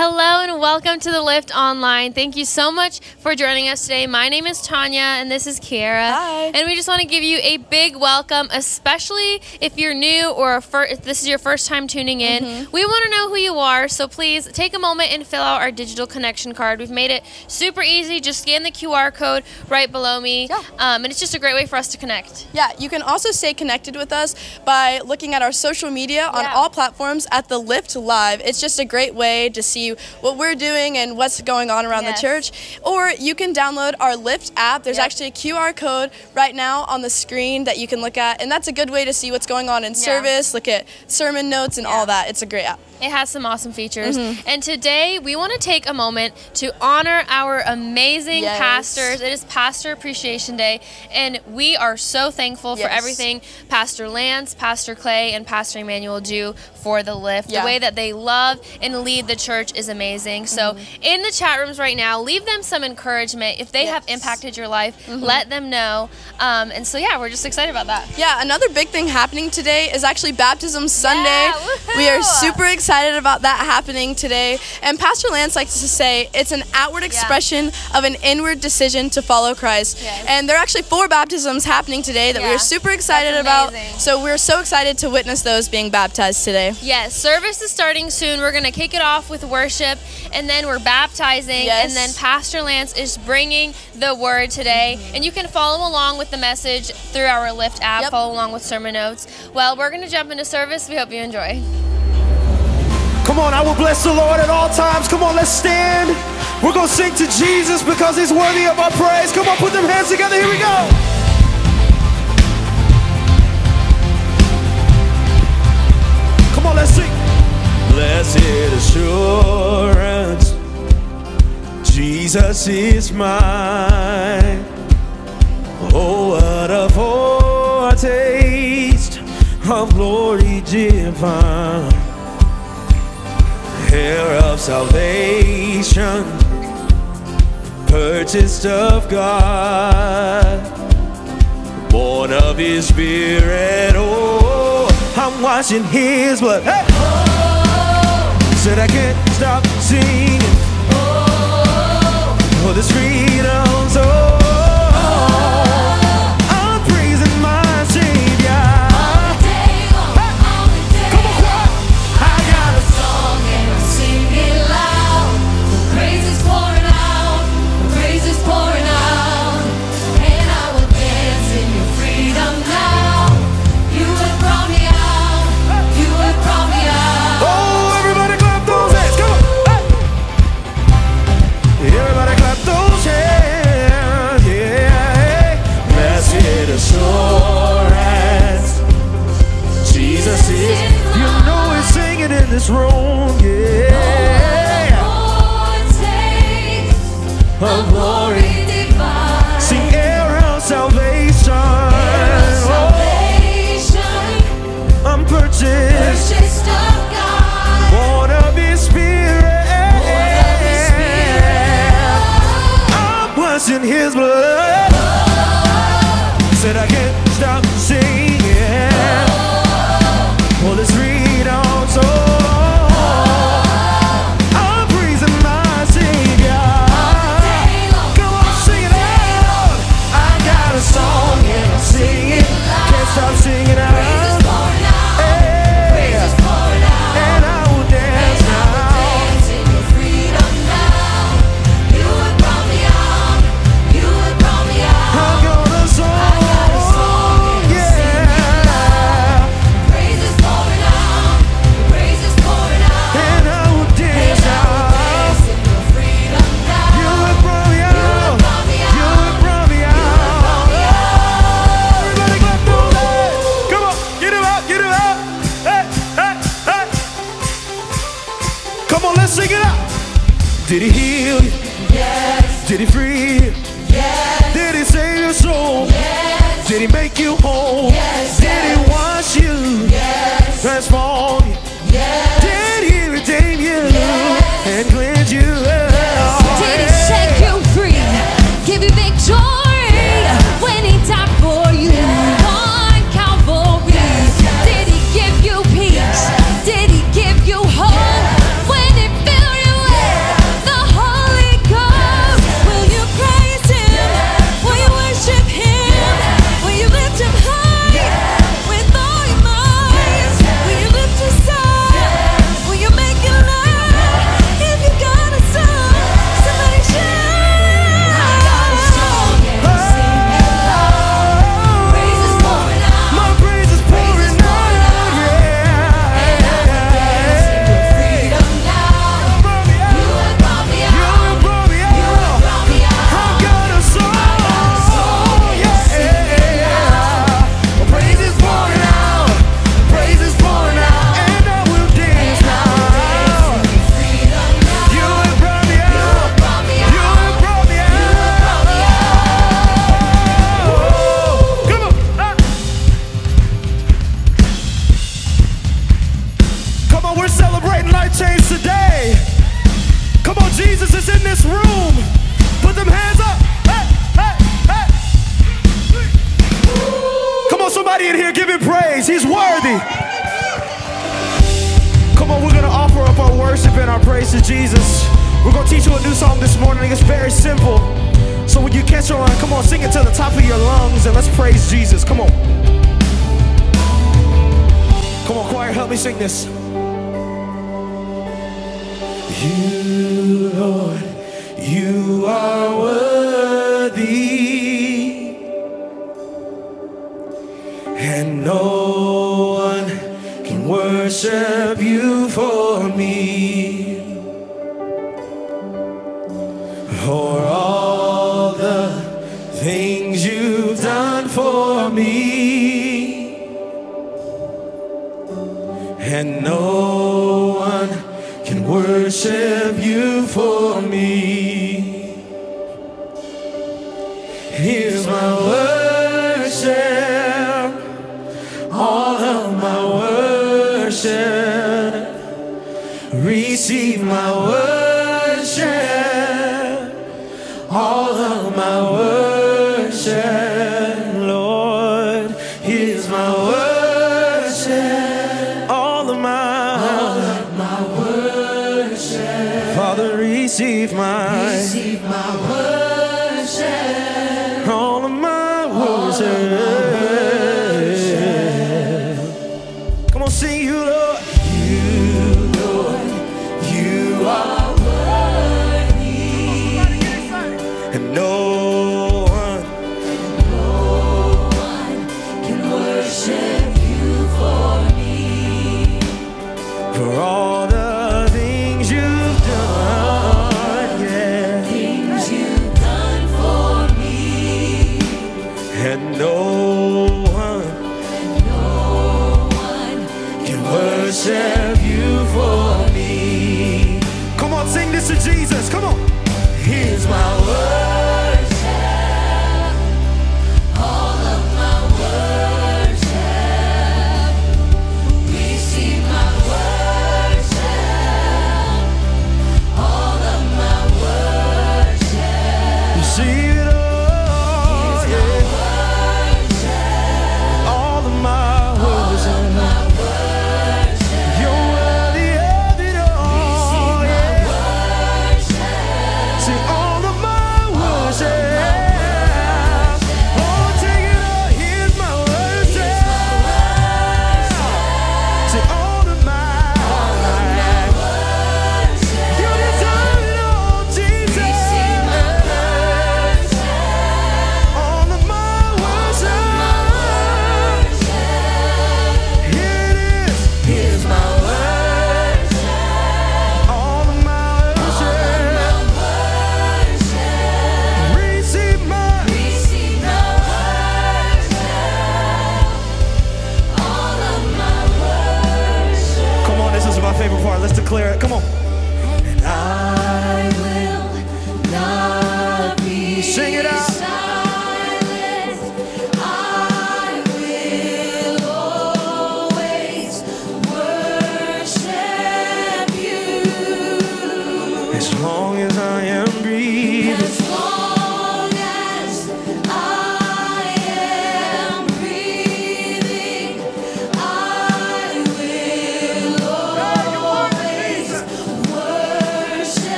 Hello and welcome to the Lift Online. Thank you so much for joining us today. My name is Tanya and this is Kiara. Hi. And we just want to give you a big welcome, especially if you're new or if this is your first time tuning in. Mm-hmm. We want to know who you are, so please take a moment and fill out our digital connection card. We've made it super easy. Just scan the QR code right below me. Yeah. Um, and it's just a great way for us to connect. Yeah, you can also stay connected with us by looking at our social media on Yeah. all platforms at the Lift Live. It's just a great way to see what we're doing and what's going on around Yes. the church. Or you can download our Lift app. There's Yep. actually a QR code right now on the screen that you can look at, and that's a good way to see what's going on in service, look at sermon notes and Yeah. all that. It's a great app. It has some awesome features. Mm-hmm. And today we want to take a moment to honor our amazing Yes. pastors. It is Pastor Appreciation Day, and we are so thankful for everything Pastor Lance, Pastor Clay, and Pastor Emmanuel do for the lift. Yeah. The way that they love and lead the church is amazing. So, in the chat rooms right now, leave them some encouragement. If they have. Yes. Mm-hmm. impacted your life, let them know. Um, and so, yeah, we're just excited about that. Yeah, another big thing happening today is actually Baptism Sunday. woohoo! we are super excited about that happening today. And Pastor Lance likes to say it's an outward expression of an inward decision to follow Christ. Yes. And there are actually four baptisms happening today that Yeah, we're super excited about. So we're so excited to witness those being baptized today. Yes, service is starting soon. We're going to kick it off with worship, and then we're baptizing, Yes. and then Pastor Lance is bringing the word today. Mm-hmm. And you can follow along with the message through our Lift app, Yep. follow along with sermon notes. Well, we're going to jump into service. We hope you enjoy. Come on, I will bless the Lord at all times. Come on, let's stand. We're going to sing to Jesus because he's worthy of our praise. Come on, put them hands together. Here we go. Blessed assurance, Jesus is mine. Oh, what a foretaste of glory divine heir of salvation, purchased of God, born of His Spirit. Oh, I'm washing His blood. Hey! Said I can't stop singing. Oh, this freedom. So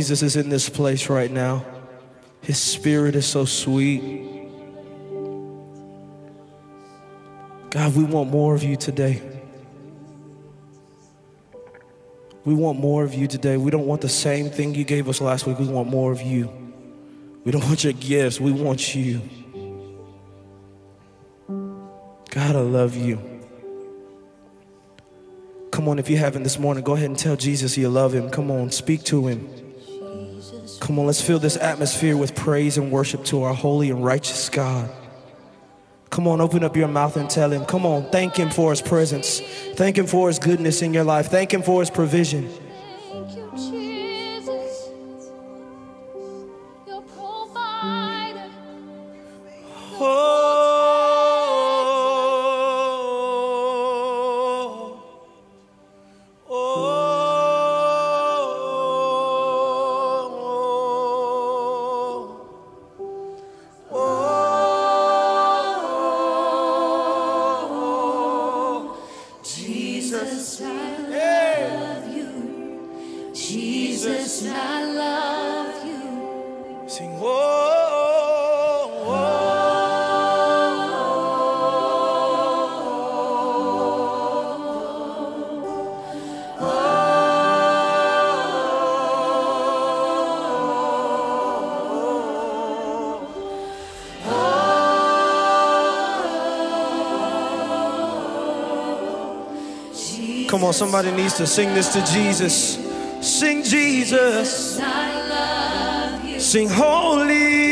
Jesus is in this place right now. His spirit is so sweet. God, we want more of you today. We want more of you today. We don't want the same thing you gave us last week. We want more of you. We don't want your gifts. We want you. God, I love you. Come on, if you haven't this morning, go ahead and tell Jesus you love him. Come on, speak to him. Come on, let's fill this atmosphere with praise and worship to our holy and righteous God. Come on, open up your mouth and tell him. Come on, thank him for his presence. Thank him for his goodness in your life. Thank him for his provision. Come on, somebody needs to sing this to Jesus. Sing Jesus. I love you. Sing holy,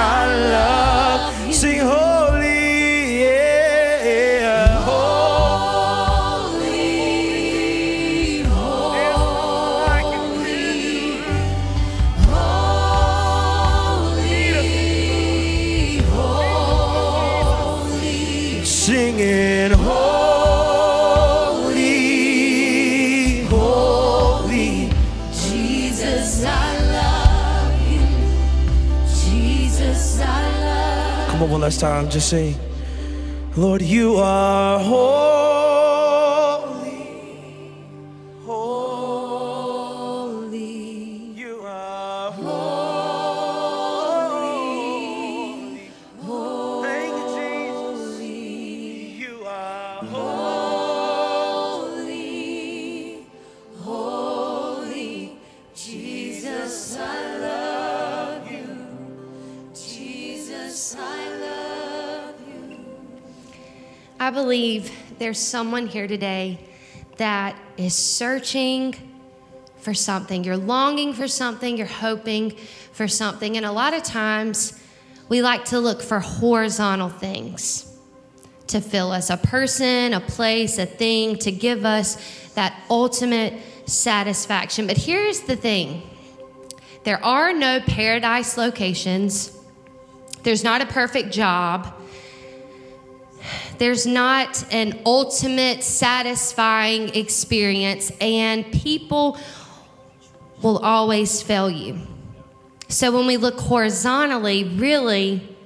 I love. One last time, just sing. Lord, you are holy, there's someone here today that is searching for something. You're longing for something, you're hoping for something. And a lot of times we like to look for horizontal things to fill us a person, a place, a thing to give us that ultimate satisfaction. But here's the thing there are no paradise locations, there's not a perfect job. There's not an ultimate satisfying experience, and people will always fail you. So when we look horizontally, really,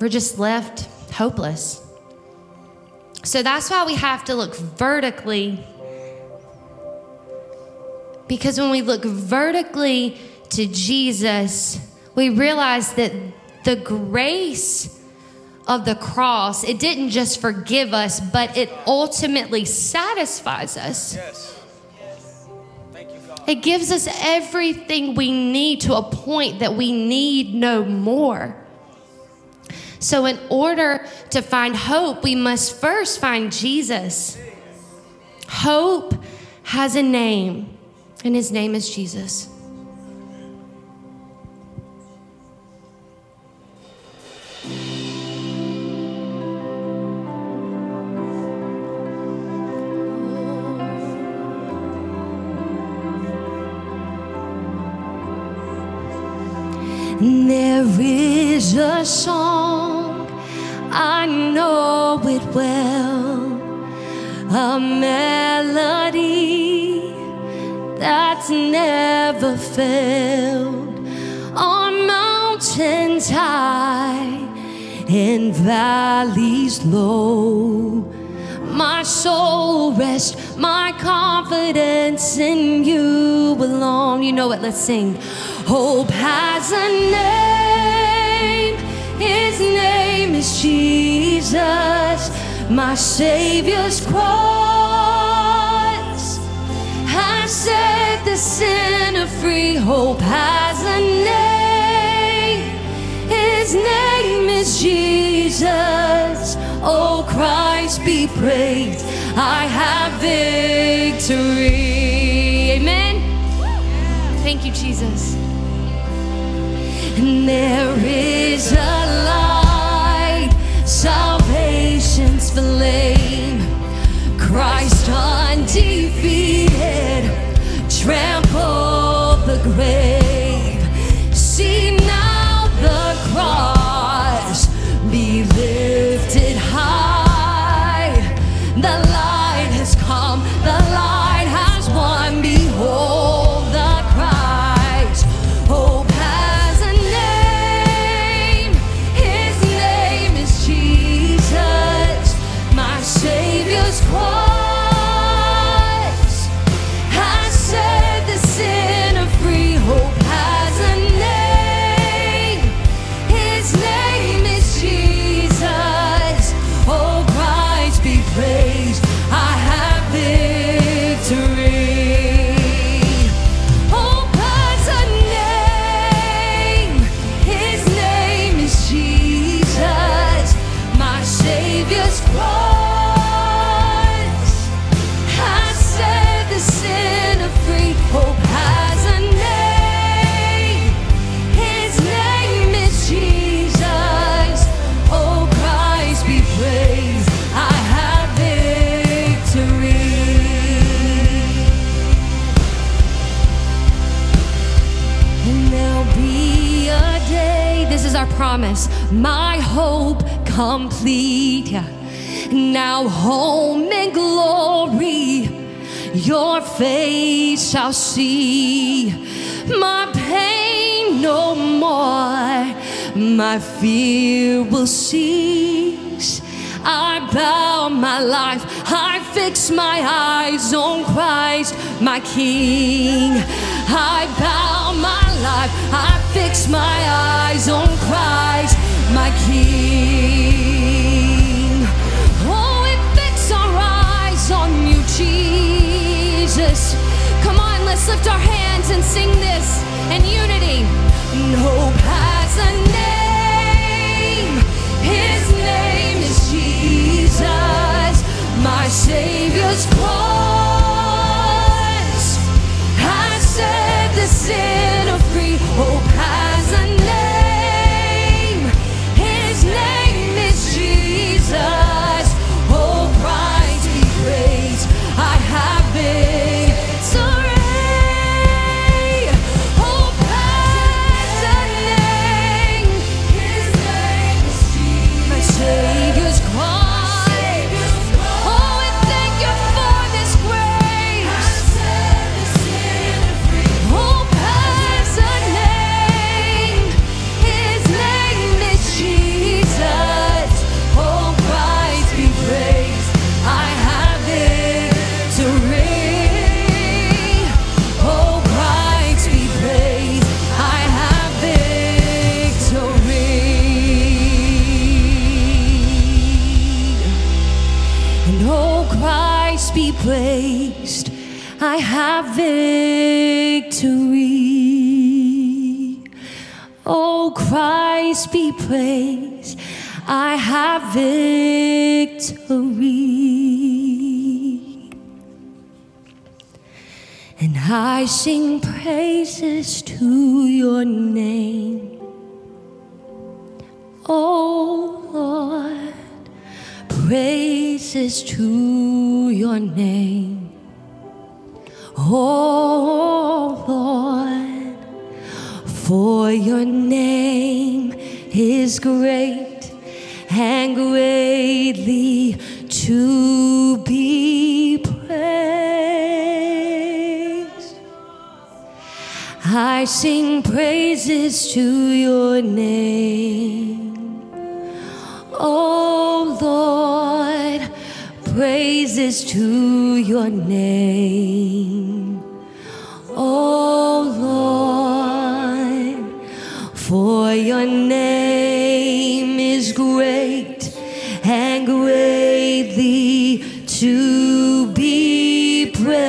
we're just left hopeless. So that's why we have to look vertically Because when we look vertically to Jesus, we realize that the grace of the cross, it didn't just forgive us, but it ultimately satisfies us. It gives us everything we need to a point that we need no more. So, in order to find hope, we must first find Jesus. Hope has a name, and his name is Jesus. Is a song, I know it well, a melody that's never failed. On mountains high and valleys low. My soul rests, my confidence in you alone. You know it, let's sing. Hope has a name, his name is Jesus, my Savior's cross has set the sinner free. Hope has a name, his name is Jesus. Oh, Christ be praised. I have victory. Amen. Thank you, Jesus. And there is a light, salvation's flame. Christ undefeated, trample the grave. My hope complete. Now, home in glory, your face shall see. My pain no more, my fear will cease. I bow my life, I fix my eyes on Christ, my King. I bow my life, I fix my eyes on Christ, my King. Oh, we fix our eyes on you, Jesus. Come on, let's lift our hands and sing this in unity. Has a name. His name is Jesus, my Savior's cross has set the sinner I have victory. Oh, Christ be praised. I have victory. And I sing praises to your name. Oh Lord, praises to your name. Oh Lord, for your name is great and greatly to be praised. I sing praises to your name. Oh Lord, praises to your name. Oh Lord, for your name is great and greatly to be praised.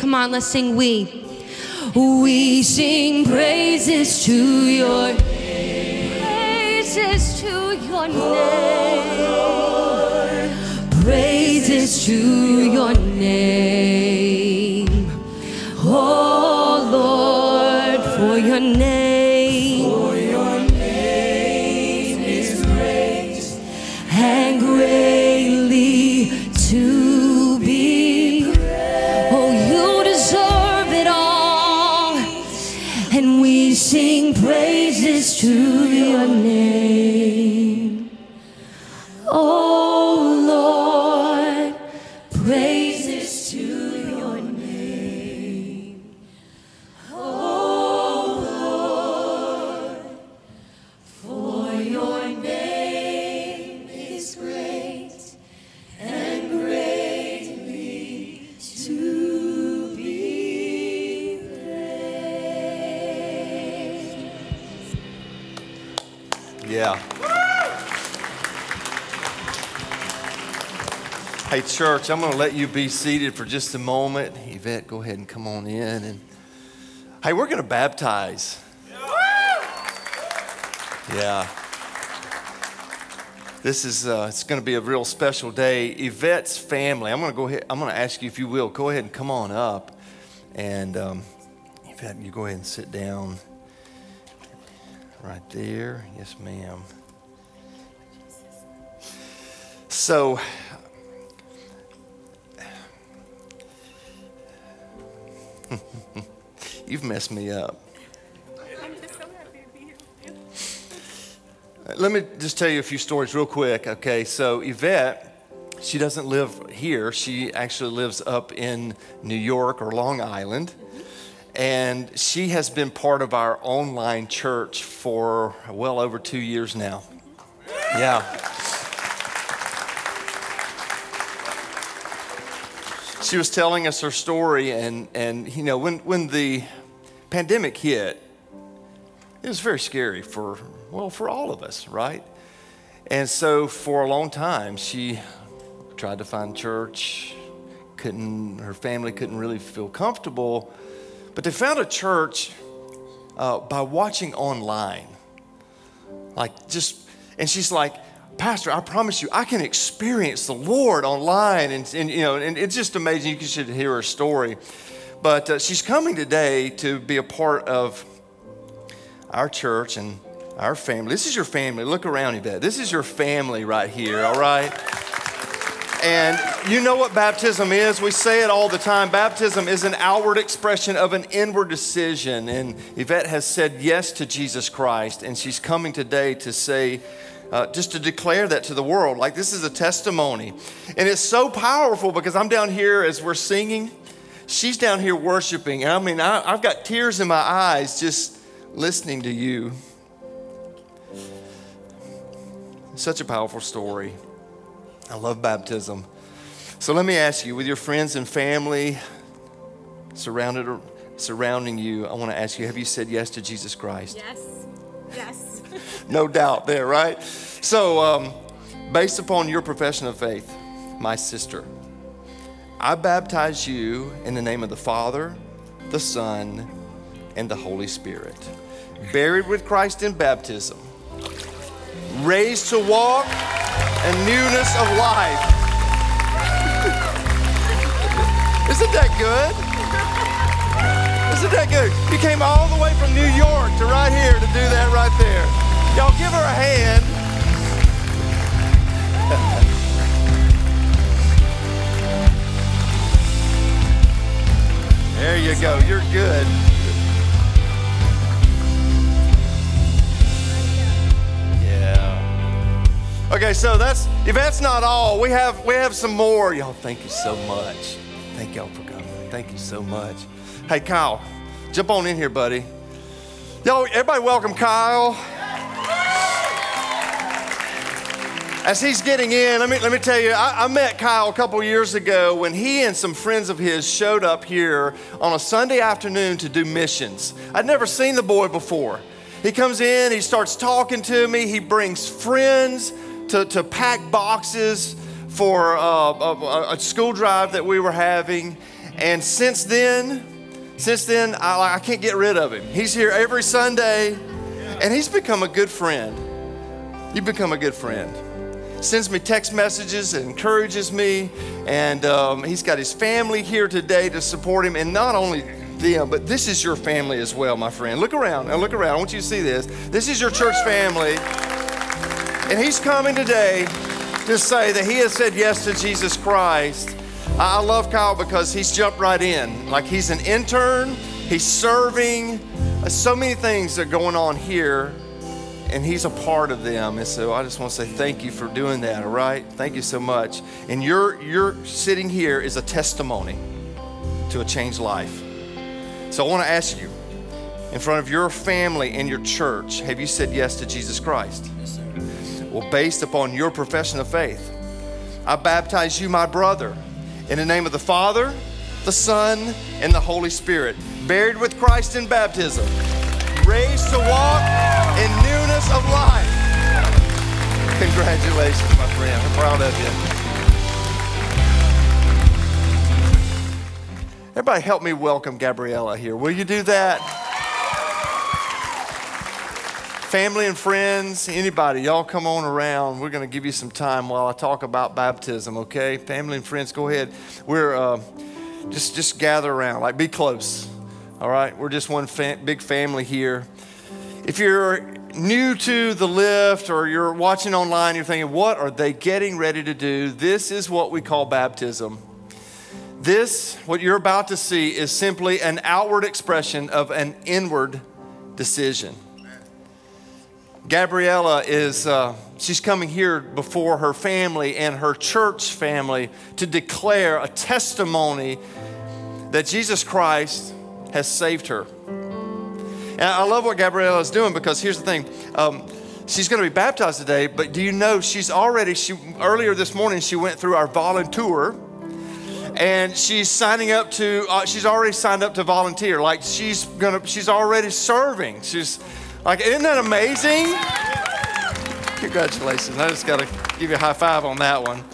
Come on, let's sing we. We sing praises to your praises to your name. To your name. Oh Lord, for your name. Church, I'm going to let you be seated for just a moment. Yvette, go ahead and come on in. And hey, we're going to baptize. Yeah. This is uh, it's going to be a real special day. Yvette's family. I'm going to go ahead. I'm going to ask you if you will go ahead and come on up, and um, Yvette, you go ahead and sit down right there. Yes, ma'am. So, you've messed me up. Let me just tell you a few stories real quick. Okay, so Yvette, she doesn't live here. She actually lives up in New York or Long Island. And she has been part of our online church for well over two years now. Yeah. She was telling us her story, and, and you know, when, when the pandemic hit, it was very scary for, well, for all of us, right? And so for a long time, she tried to find church, couldn't, her family couldn't really feel comfortable, but they found a church uh, by watching online. Like just, and she's like, Pastor, I promise you, I can experience the Lord online. And, and you know, and it's just amazing. You should hear her story. But uh, she's coming today to be a part of our church and our family. This is your family. Look around, Yvette. This is your family right here, all right? And you know what baptism is? We say it all the time. Baptism is an outward expression of an inward decision. And Yvette has said yes to Jesus Christ, and she's coming today to say, uh, just to declare that to the world. Like this is a testimony. And it's so powerful because I'm down here as we're singing, she's down here worshiping. And I mean, I, I've got tears in my eyes just listening to you. Such a powerful story. I love baptism. So let me ask you, with your friends and family surrounded, surrounding you, I want to ask you, have you said yes to Jesus Christ? Yes. Yes. No doubt there, right? So, um, based upon your profession of faith, my sister. I baptize you in the name of the Father, the Son, and the Holy Spirit. Buried with Christ in baptism, raised to walk in newness of life. Isn't that good? Isn't that good? You came all the way from New York to right here to do that right there. Y'all give her a hand. there you go. You're good. Yeah. Okay, so that's if that's not all, we have we have some more. Y'all, thank you so much. Thank y'all for coming. Thank you so much. Hey, Kyle, jump on in here, buddy. Y'all, everybody, welcome Kyle. As he's getting in, let me, let me tell you, I, I met Kyle a couple years ago when he and some friends of his showed up here on a Sunday afternoon to do missions. I'd never seen the boy before. He comes in, he starts talking to me, he brings friends to, to pack boxes for uh, a, a school drive that we were having. And since then, since then, I, I can't get rid of him. He's here every Sunday, and he's become a good friend. You've become a good friend sends me text messages and encourages me. And um, he's got his family here today to support him. And not only them, but this is your family as well, my friend. Look around. Now look around. I want you to see this. This is your church family. And he's coming today to say that he has said yes to Jesus Christ. I love Kyle because he's jumped right in. Like he's an intern, he's serving. So many things are going on here and he's a part of them. And so I just want to say thank you for doing that, all right? Thank you so much. And your your sitting here is a testimony to a changed life. So I want to ask you, in front of your family and your church, have you said yes to Jesus Christ? Yes, sir. Well, based upon your profession of faith, I baptize you, my brother, in the name of the Father, the Son, and the Holy Spirit, buried with Christ in baptism, raised to walk in newness of life. Congratulations, my friend. I'm proud of you. Everybody help me welcome Gabriella here. Will you do that? Family and friends, anybody, y'all come on around. We're going to give you some time while I talk about baptism, okay? Family and friends, go ahead. We're uh, just just gather around, like be close. All right, we're just one big family here. If you're new to the lift or you're watching online, you're thinking, what are they getting ready to do? This is what we call baptism. This, what you're about to see, is simply an outward expression of an inward decision. Gabriella is, uh, she's coming here before her family and her church family to declare a testimony that Jesus Christ has saved her. And I love what Gabriella is doing because here's the thing. Um, she's going to be baptized today, but do you know she's already, she, earlier this morning, she went through our volunteer and she's signing up to uh, she's already signed up to volunteer. Like she's gonna she's already serving. She's like isn't that amazing? Congratulations. I just gotta give you a high five on that one.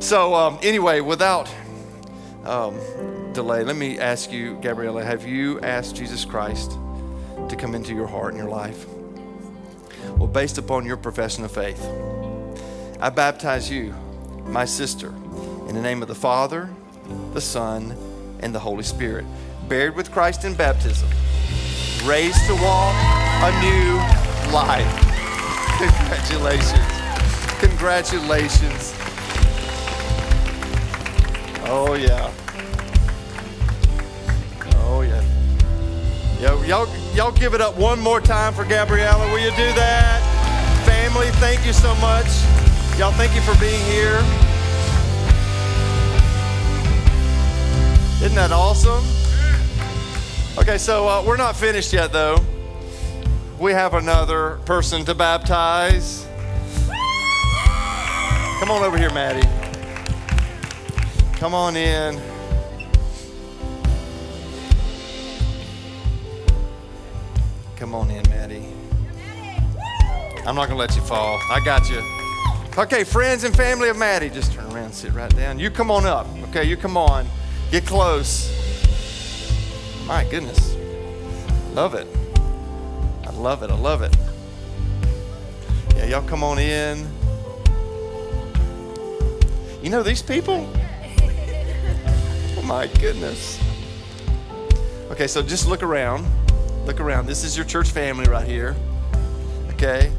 So um, anyway without um, delay let me ask you gabriella have you asked jesus christ to come into your heart and your life well based upon your profession of faith i baptize you my sister in the name of the Father, the Son, and the Holy Spirit. Buried with Christ in baptism, raised to walk a new life. Congratulations. Congratulations. Oh, yeah. Oh, yeah. Yo, y'all, y'all give it up one more time for Gabriella. Will you do that? Family, thank you so much. Y'all, thank you for being here. Isn't that awesome? Okay, so uh, we're not finished yet, though. We have another person to baptize. Come on over here, Maddie. Come on in. Come on in, Maddie. I'm not going to let you fall. I got you. Okay, friends and family of Maddie, just turn around and sit right down. You come on up. Okay, you come on. Get close. My goodness. I love it. I love it. I love it. Yeah, y'all come on in. You know these people? Oh my goodness. Okay, so just look around. Look around. This is your church family right here. Okay?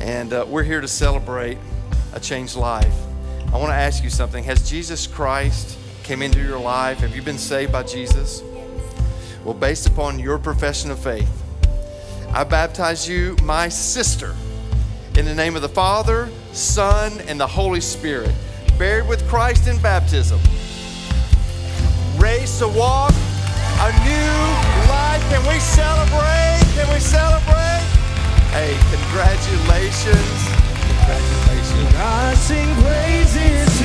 And uh, we're here to celebrate a changed life. I want to ask you something. Has Jesus Christ came into your life? Have you been saved by Jesus? Well, based upon your profession of faith, I baptize you, my sister, in the name of the Father, Son, and the Holy Spirit, buried with Christ in baptism, raised to walk a new life. Can we celebrate? Can we celebrate? Hey, congratulations. Congratulations. I sing praises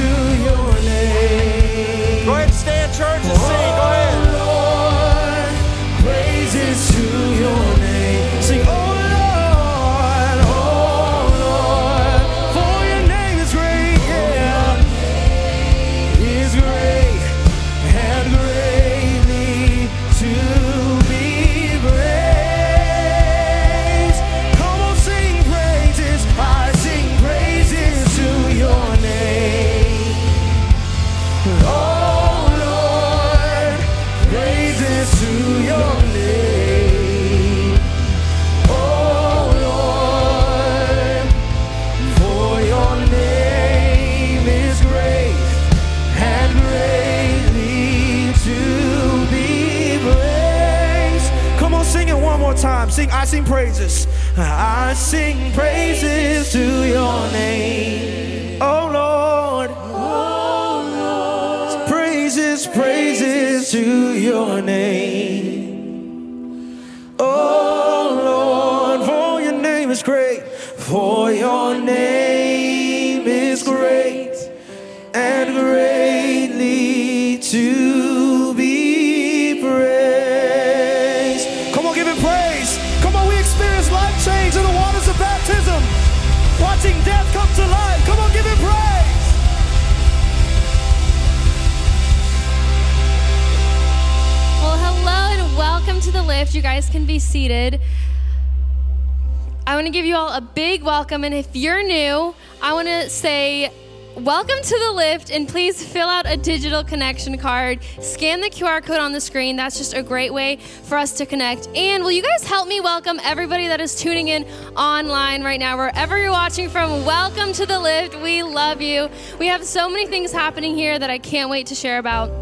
and if you're new, I want to say welcome to the lift, and please fill out a digital connection card. Scan the QR code on the screen. That's just a great way for us to connect. And will you guys help me welcome everybody that is tuning in online right now, wherever you're watching from? Welcome to the lift. We love you. We have so many things happening here that I can't wait to share about.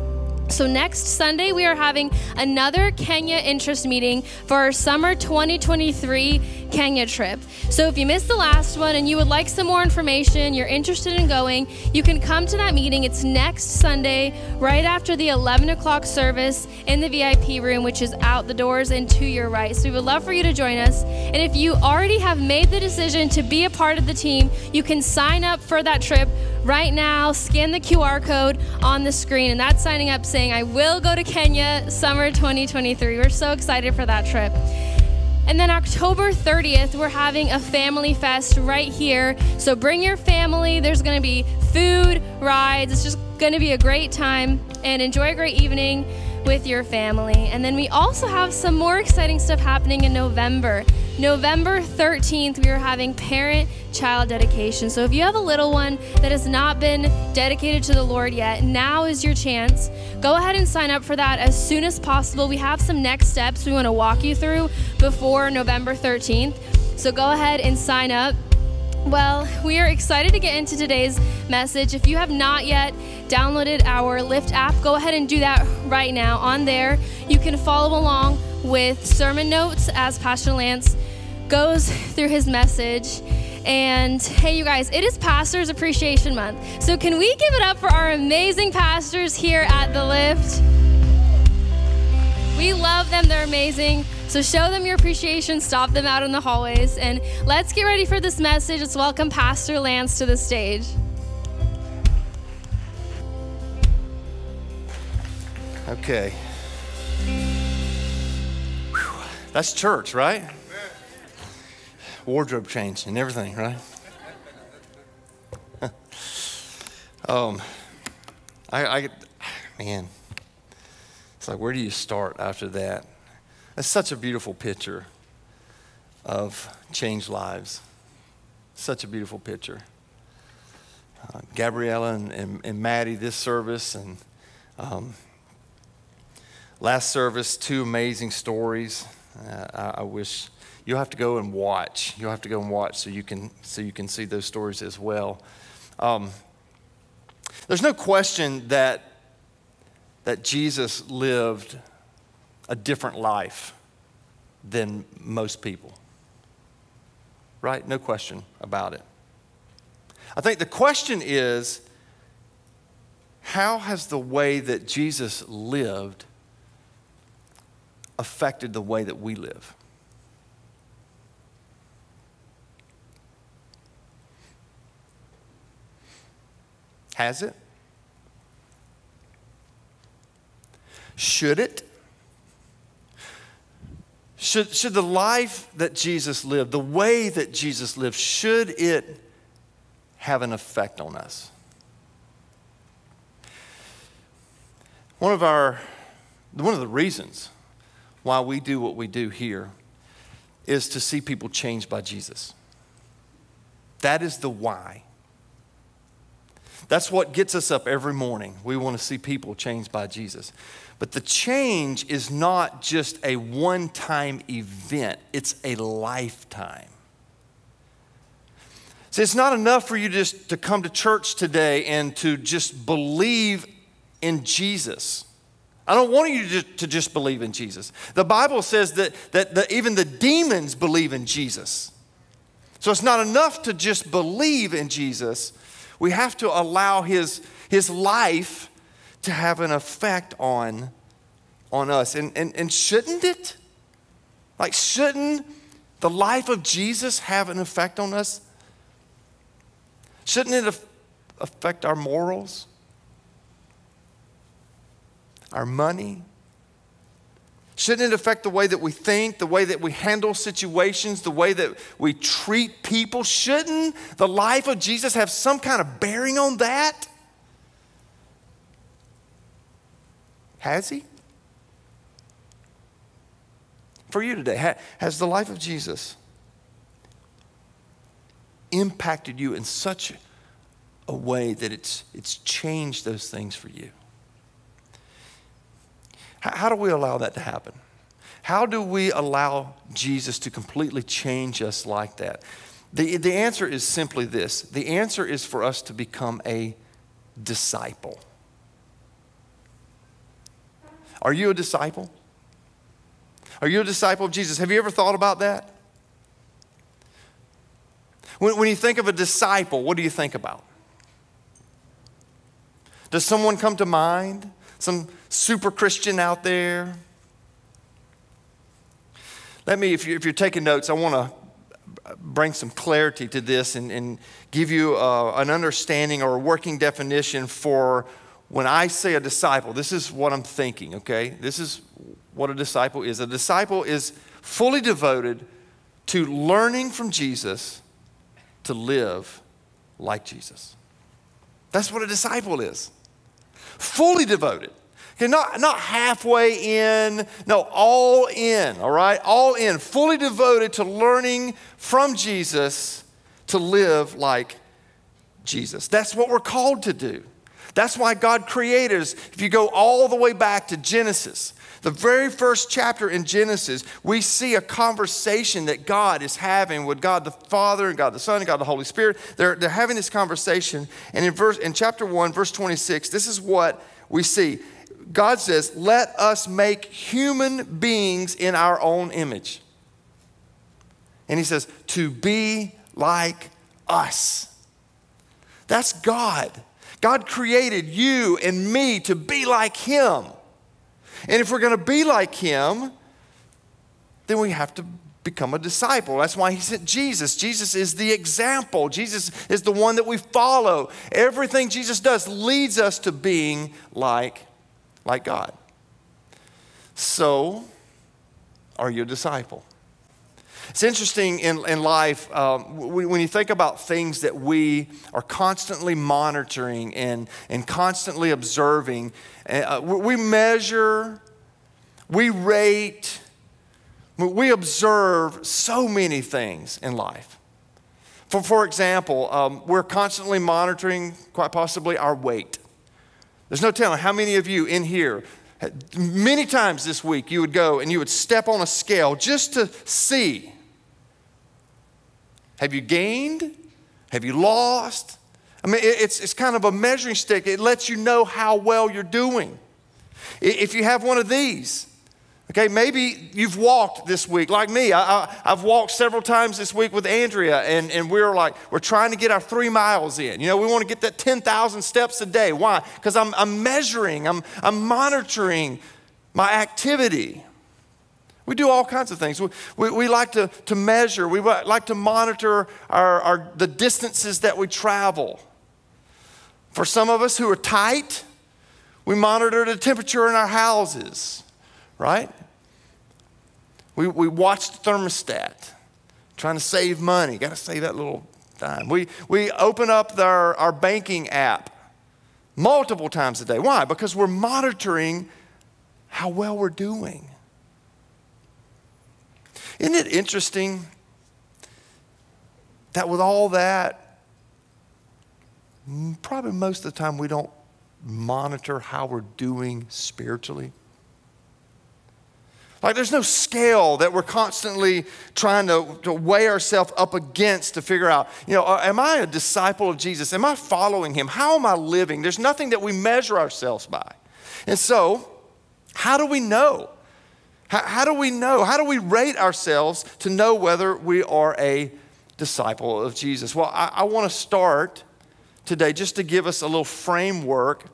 So, next Sunday, we are having another Kenya interest meeting for our summer 2023 Kenya trip. So, if you missed the last one and you would like some more information, you're interested in going, you can come to that meeting. It's next Sunday, right after the 11 o'clock service in the VIP room, which is out the doors and to your right. So, we would love for you to join us. And if you already have made the decision to be a part of the team, you can sign up for that trip right now. Scan the QR code on the screen, and that's signing up saying, I will go to Kenya summer 2023. We're so excited for that trip. And then October 30th, we're having a family fest right here. So bring your family. There's going to be food, rides. It's just going to be a great time and enjoy a great evening with your family. And then we also have some more exciting stuff happening in November. November 13th, we are having parent child dedication. So if you have a little one that has not been dedicated to the Lord yet, now is your chance. Go ahead and sign up for that as soon as possible. We have some next steps we want to walk you through before November 13th. So go ahead and sign up. Well, we are excited to get into today's message. If you have not yet downloaded our Lift app, go ahead and do that right now. On there, you can follow along with sermon notes as Pastor Lance goes through his message. And hey, you guys, it is Pastors Appreciation Month. So, can we give it up for our amazing pastors here at the Lift? We love them, they're amazing. So, show them your appreciation, stop them out in the hallways, and let's get ready for this message. Let's welcome Pastor Lance to the stage. Okay. Whew. That's church, right? Wardrobe change and everything, right? Um, I, I, man, it's like, where do you start after that? That's such a beautiful picture of changed lives. Such a beautiful picture. Uh, Gabriella and, and, and, Maddie, this service, and um, last service, two amazing stories. Uh, I, I wish you'll have to go and watch. You'll have to go and watch so you can so you can see those stories as well. Um, there's no question that that Jesus lived a different life than most people. Right? No question about it. I think the question is how has the way that Jesus lived affected the way that we live? Has it? Should it? Should, should the life that Jesus lived, the way that Jesus lived, should it have an effect on us? One of our, one of the reasons why we do what we do here is to see people changed by Jesus. That is the why. That's what gets us up every morning. We want to see people changed by Jesus. But the change is not just a one time event, it's a lifetime. See, it's not enough for you just to come to church today and to just believe in Jesus. I don't want you to, just believe in Jesus. The Bible says that, that the, even the demons believe in Jesus. So it's not enough to just believe in Jesus we have to allow his, his life to have an effect on, on us. And, and, and shouldn't it? Like, shouldn't the life of Jesus have an effect on us? Shouldn't it affect our morals, our money, Shouldn't it affect the way that we think, the way that we handle situations, the way that we treat people? Shouldn't the life of Jesus have some kind of bearing on that? Has he? For you today, has the life of Jesus impacted you in such a way that it's, it's changed those things for you? How do we allow that to happen? How do we allow Jesus to completely change us like that? The, the answer is simply this the answer is for us to become a disciple. Are you a disciple? Are you a disciple of Jesus? Have you ever thought about that? When, when you think of a disciple, what do you think about? Does someone come to mind? Some super Christian out there? Let me, if, you, if you're taking notes, I want to bring some clarity to this and, and give you uh, an understanding or a working definition for when I say a disciple. This is what I'm thinking, okay? This is what a disciple is. A disciple is fully devoted to learning from Jesus to live like Jesus. That's what a disciple is. Fully devoted. Okay, not, not halfway in, no, all in, all right? All in, fully devoted to learning from Jesus to live like Jesus. That's what we're called to do. That's why God created us. If you go all the way back to Genesis, the very first chapter in Genesis, we see a conversation that God is having with God the Father and God the Son and God the Holy Spirit. They're, they're having this conversation. And in, verse, in chapter 1, verse 26, this is what we see. God says, let us make human beings in our own image. And he says, to be like us. That's God. God created you and me to be like him. And if we're going to be like him, then we have to become a disciple. That's why he sent Jesus. Jesus is the example. Jesus is the one that we follow. Everything Jesus does leads us to being like like God. So, are you a disciple? It's interesting in, in life um, when you think about things that we are constantly monitoring and, and constantly observing. Uh, we measure, we rate, we observe so many things in life. For, for example, um, we're constantly monitoring, quite possibly, our weight. There's no telling how many of you in here Many times this week, you would go and you would step on a scale just to see have you gained? Have you lost? I mean, it's, it's kind of a measuring stick. It lets you know how well you're doing. If you have one of these, Okay, maybe you've walked this week like me. I, have walked several times this week with Andrea, and, and we're like, we're trying to get our three miles in. You know, we want to get that 10,000 steps a day. Why? Because I'm, I'm measuring, I'm, I'm monitoring my activity. We do all kinds of things. We, we, we, like to, to measure, we like to monitor our, our, the distances that we travel. For some of us who are tight, we monitor the temperature in our houses right? We, we watch the thermostat, trying to save money. Got to save that little dime. We, we open up our, our banking app multiple times a day. Why? Because we're monitoring how well we're doing. Isn't it interesting that with all that, probably most of the time we don't monitor how we're doing spiritually? Like there's no scale that we're constantly trying to, to weigh ourselves up against to figure out, you know, am I a disciple of Jesus? Am I following him? How am I living? There's nothing that we measure ourselves by. And so, how do we know? How, how do we know? How do we rate ourselves to know whether we are a disciple of Jesus? Well, I, I want to start today just to give us a little framework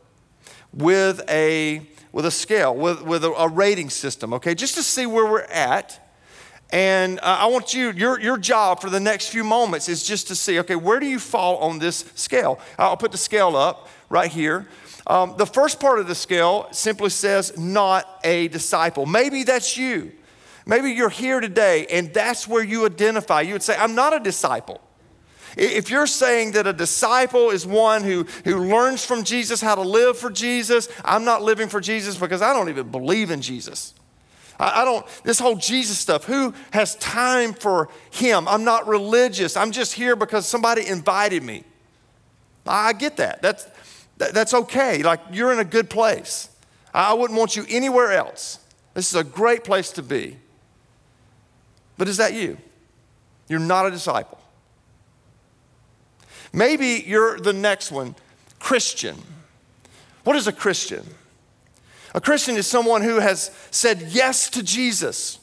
with a with a scale, with, with a, rating system, okay, just to see where we're at. And uh, I want you, your, your job for the next few moments is just to see, okay, where do you fall on this scale? I'll put the scale up right here. Um, the first part of the scale simply says, not a disciple. Maybe that's you. Maybe you're here today and that's where you identify. You would say, I'm not a disciple. If you're saying that a disciple is one who, who learns from Jesus how to live for Jesus, I'm not living for Jesus because I don't even believe in Jesus. I, I don't, this whole Jesus stuff, who has time for him? I'm not religious. I'm just here because somebody invited me. I get that. That's, that's okay. Like, you're in a good place. I wouldn't want you anywhere else. This is a great place to be. But is that you? You're not a disciple. Maybe you're the next one Christian. What is a Christian? A Christian is someone who has said yes to Jesus.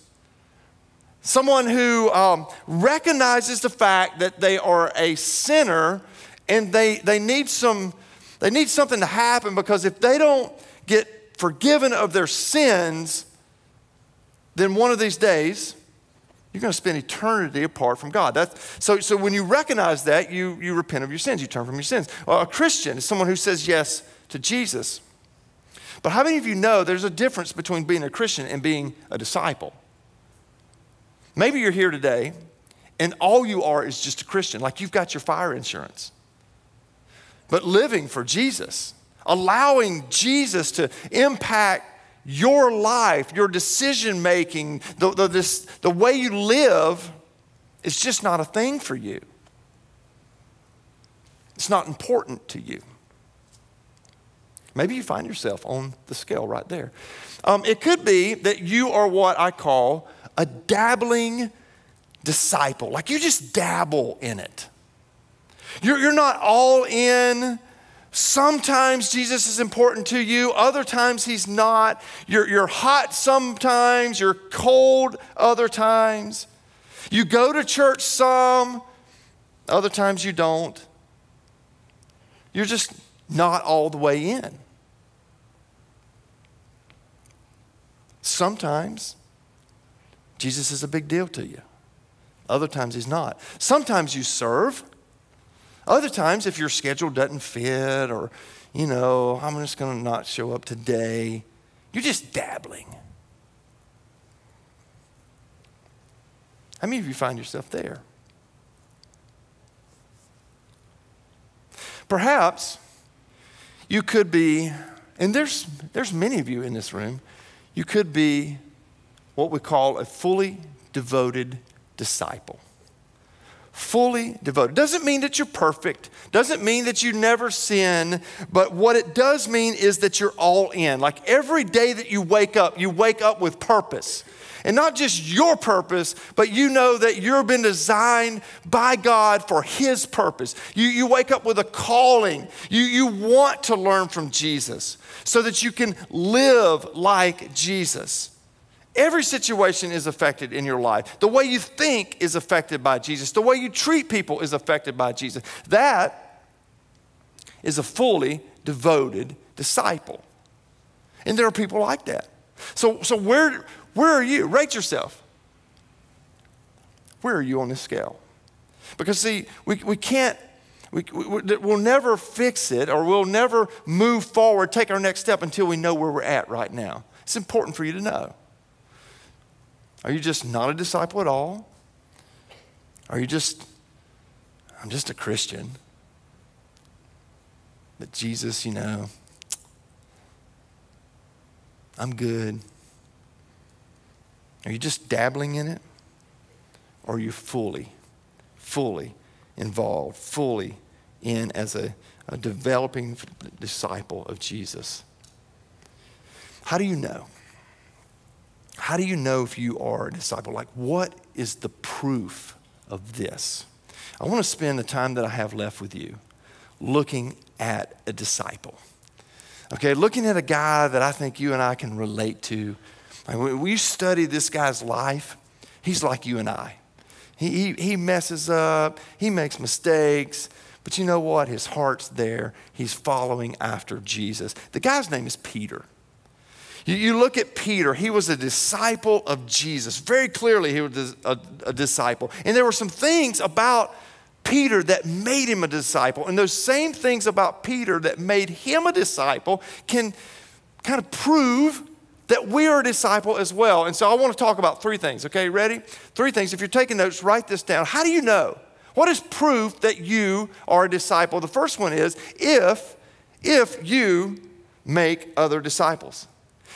Someone who um, recognizes the fact that they are a sinner and they, they, need some, they need something to happen because if they don't get forgiven of their sins, then one of these days you're going to spend eternity apart from God. That's, so, so when you recognize that, you, you repent of your sins, you turn from your sins. A Christian is someone who says yes to Jesus. But how many of you know there's a difference between being a Christian and being a disciple? Maybe you're here today and all you are is just a Christian, like you've got your fire insurance. But living for Jesus, allowing Jesus to impact your life, your decision making, the, the, this, the way you live is just not a thing for you. It's not important to you. Maybe you find yourself on the scale right there. Um, it could be that you are what I call a dabbling disciple. Like you just dabble in it. You're, you're not all in Sometimes Jesus is important to you, other times he's not. You're, you're hot sometimes, you're cold other times. You go to church some, other times you don't. You're just not all the way in. Sometimes Jesus is a big deal to you, other times he's not. Sometimes you serve. Other times, if your schedule doesn't fit, or, you know, I'm just going to not show up today, you're just dabbling. How many of you find yourself there? Perhaps you could be, and there's, there's many of you in this room, you could be what we call a fully devoted disciple. Fully devoted. Doesn't mean that you're perfect, doesn't mean that you never sin, but what it does mean is that you're all in. Like every day that you wake up, you wake up with purpose. And not just your purpose, but you know that you've been designed by God for His purpose. You, you wake up with a calling. You, you want to learn from Jesus so that you can live like Jesus. Every situation is affected in your life. The way you think is affected by Jesus. The way you treat people is affected by Jesus. That is a fully devoted disciple. And there are people like that. So, so where, where are you? Rate yourself. Where are you on this scale? Because, see, we, we can't, we, we, we'll never fix it or we'll never move forward, take our next step until we know where we're at right now. It's important for you to know. Are you just not a disciple at all? Are you just, I'm just a Christian? But Jesus, you know, I'm good. Are you just dabbling in it? Or are you fully, fully involved, fully in as a, a developing disciple of Jesus? How do you know? How do you know if you are a disciple? Like, what is the proof of this? I want to spend the time that I have left with you looking at a disciple. Okay, looking at a guy that I think you and I can relate to. When we study this guy's life, he's like you and I. He, he, he messes up, he makes mistakes, but you know what? His heart's there. He's following after Jesus. The guy's name is Peter. You, look at Peter, he was a disciple of Jesus. Very clearly, he was a, a disciple. And there were some things about Peter that made him a disciple. And those same things about Peter that made him a disciple can kind of prove that we are a disciple as well. And so I want to talk about three things, okay? Ready? Three things. If you're taking notes, write this down. How do you know? What is proof that you are a disciple? The first one is if if you make other disciples.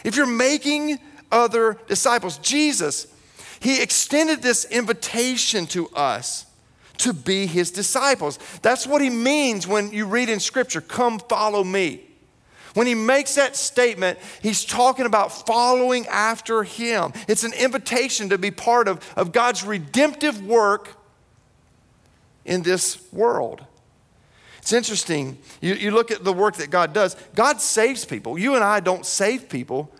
If you're making other disciples, Jesus, he extended this invitation to us to be his disciples. That's what he means when you read in scripture, come follow me. When he makes that statement, he's talking about following after him. It's an invitation to be part of, of God's redemptive work in this world. It's interesting. You, you look at the work that God does. God saves people. You and I don't save people,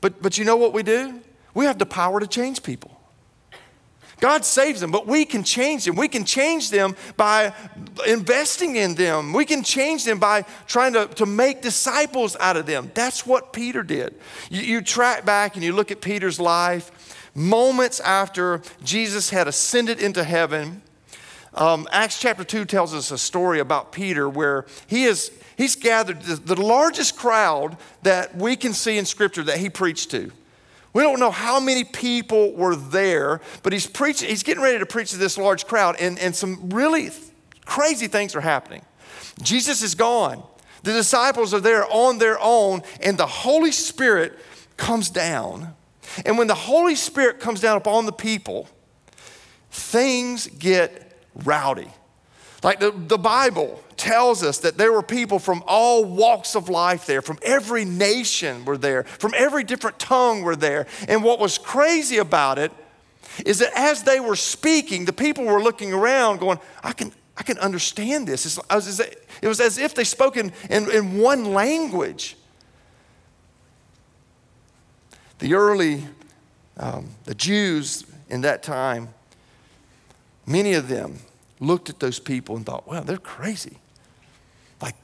but, but you know what we do? We have the power to change people. God saves them, but we can change them. We can change them by investing in them. We can change them by trying to, to make disciples out of them. That's what Peter did. You, you track back and you look at Peter's life, moments after Jesus had ascended into heaven. Um, Acts chapter 2 tells us a story about Peter where he is, he's gathered the, the largest crowd that we can see in Scripture that he preached to. We don't know how many people were there, but he's preaching, he's getting ready to preach to this large crowd, and, and some really crazy things are happening. Jesus is gone. The disciples are there on their own, and the Holy Spirit comes down. And when the Holy Spirit comes down upon the people, things get rowdy. Like the, the Bible tells us that there were people from all walks of life there, from every nation were there, from every different tongue were there. And what was crazy about it is that as they were speaking, the people were looking around going, I can, I can understand this. It was as if they spoke in, in, in one language. The early, um, the Jews in that time, many of them looked at those people and thought, well, they're crazy. Like,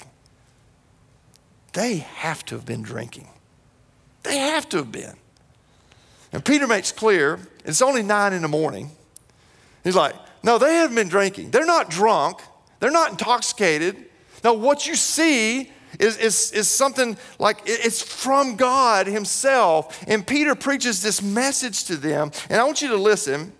they have to have been drinking. They have to have been. And Peter makes clear it's only nine in the morning. He's like, no, they haven't been drinking. They're not drunk. They're not intoxicated. Now, what you see is, is, is something like it's from God Himself. And Peter preaches this message to them. And I want you to listen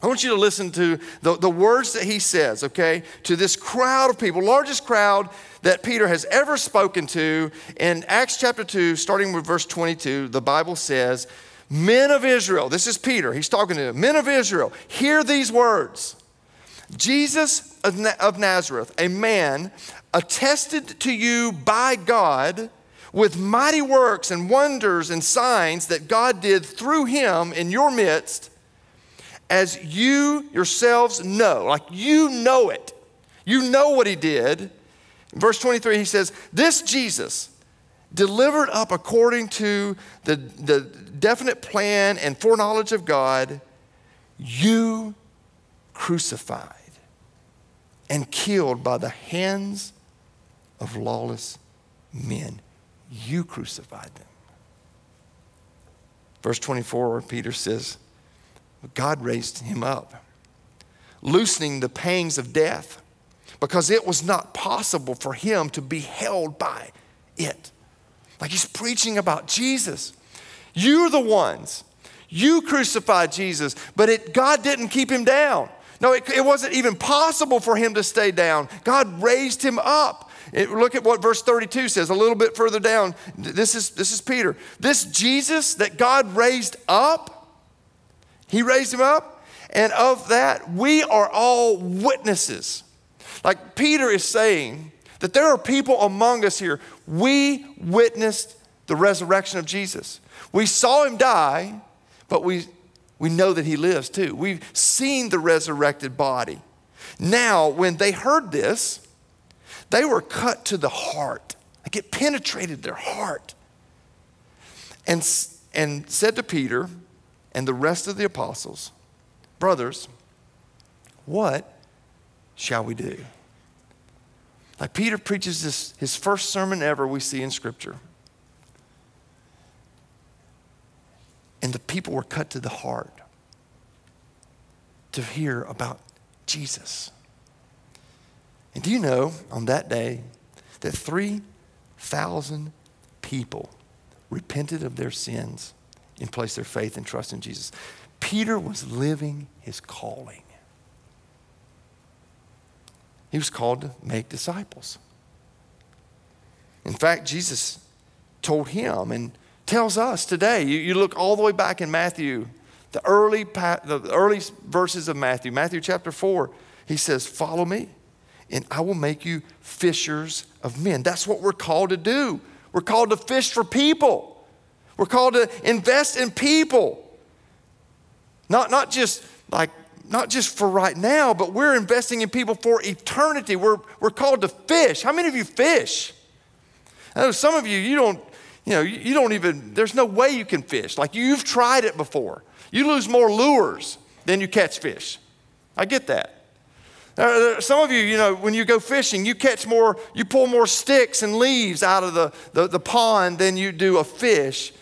I want you to listen to the, the words that he says, okay, to this crowd of people, largest crowd that Peter has ever spoken to. In Acts chapter 2, starting with verse 22, the Bible says, Men of Israel, this is Peter, he's talking to them, men of Israel, hear these words. Jesus of Nazareth, a man attested to you by God with mighty works and wonders and signs that God did through him in your midst as you yourselves know, like you know it. You know what he did. In verse 23, he says, This Jesus, delivered up according to the, the definite plan and foreknowledge of God, you crucified and killed by the hands of lawless men. You crucified them. Verse 24, Peter says, God raised him up, loosening the pangs of death, because it was not possible for him to be held by it. Like he's preaching about Jesus. You're the ones. You crucified Jesus, but it, God didn't keep him down. No, it, it wasn't even possible for him to stay down. God raised him up. It, look at what verse 32 says a little bit further down. This is, this is Peter. This Jesus that God raised up, he raised him up, and of that we are all witnesses. Like Peter is saying that there are people among us here, we witnessed the resurrection of Jesus. We saw him die, but we, we know that he lives too. We've seen the resurrected body. Now, when they heard this, they were cut to the heart. Like it penetrated their heart. And, and said to Peter, and the rest of the apostles, Brothers, what shall we do? Like Peter preaches this, his first sermon ever we see in Scripture. And the people were cut to the heart to hear about Jesus. And do you know on that day that 3,000 people repented of their sins and place their faith and trust in Jesus. Peter was living his calling. He was called to make disciples. In fact, Jesus told him and tells us today. You, you look all the way back in Matthew, the early, the early verses of Matthew, Matthew chapter 4, he says, Follow me, and I will make you fishers of men. That's what we're called to do. We're called to fish for people. We're called to invest in people. Not, not just like, not just for right now, but we're investing in people for eternity. We're, we're called to fish. How many of you fish? I know some of you, you don't, you know, you don't even, there's no way you can fish. Like you've tried it before. You lose more lures than you catch fish. I get that. Uh, uh, some of you, you know, when you go fishing, you catch more, you pull more sticks and leaves out of the, the, the pond than you do a fish.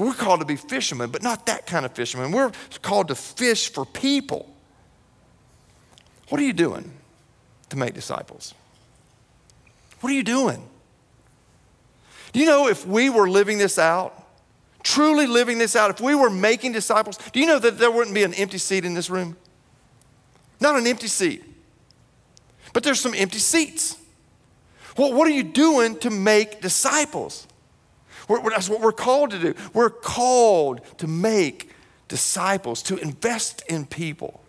We're called to be fishermen, but not that kind of fishermen. We're called to fish for people. What are you doing to make disciples? What are you doing? Do you know if we were living this out, truly living this out, if we were making disciples, do you know that there wouldn't be an empty seat in this room? Not an empty seat, but there's some empty seats. Well, what are you doing to make disciples? We're, that's what we're called to do. We're called to make disciples, to invest in people.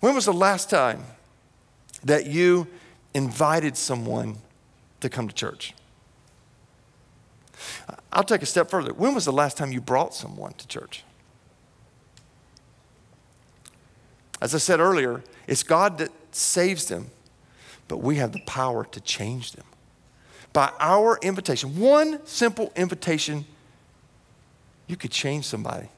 When was the last time that you invited someone to come to church? I'll take a step further. When was the last time you brought someone to church? As I said earlier, it's God that saves them, but we have the power to change them by our invitation, one simple invitation, you could change somebody.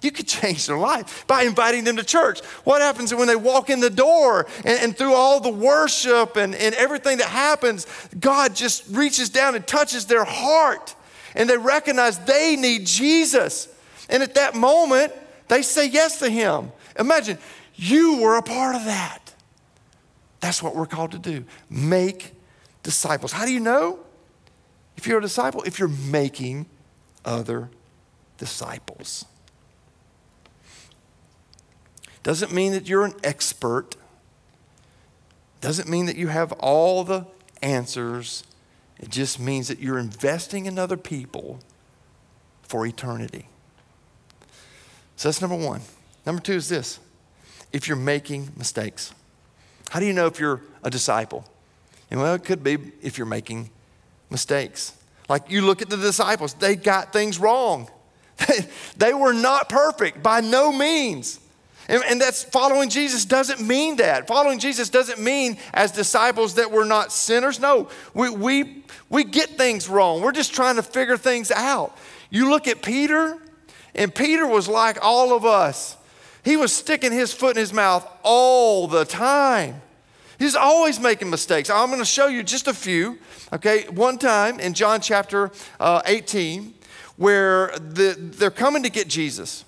You could change their life by inviting them to church. What happens when they walk in the door and, and, through all the worship and, and everything that happens, God just reaches down and touches their heart and they recognize they need Jesus. And at that moment, they say yes to Him. Imagine, you were a part of that. That's what we're called to do make disciples. How do you know if you're a disciple? If you're making other disciples. Doesn't mean that you're an expert. Doesn't mean that you have all the answers. It just means that you're investing in other people for eternity. So that's number one. Number two is this if you're making mistakes. How do you know if you're a disciple? And well, it could be if you're making mistakes. Like you look at the disciples, they got things wrong. They, they were not perfect by no means. And, and, that's following Jesus doesn't mean that. Following Jesus doesn't mean as disciples that we're not sinners. No, we, we, we get things wrong. We're just trying to figure things out. You look at Peter, and Peter was like all of us. He was sticking his foot in his mouth all the time. He's always making mistakes. I'm going to show you just a few. Okay, one time in John chapter uh, 18, where the, they're coming to get Jesus.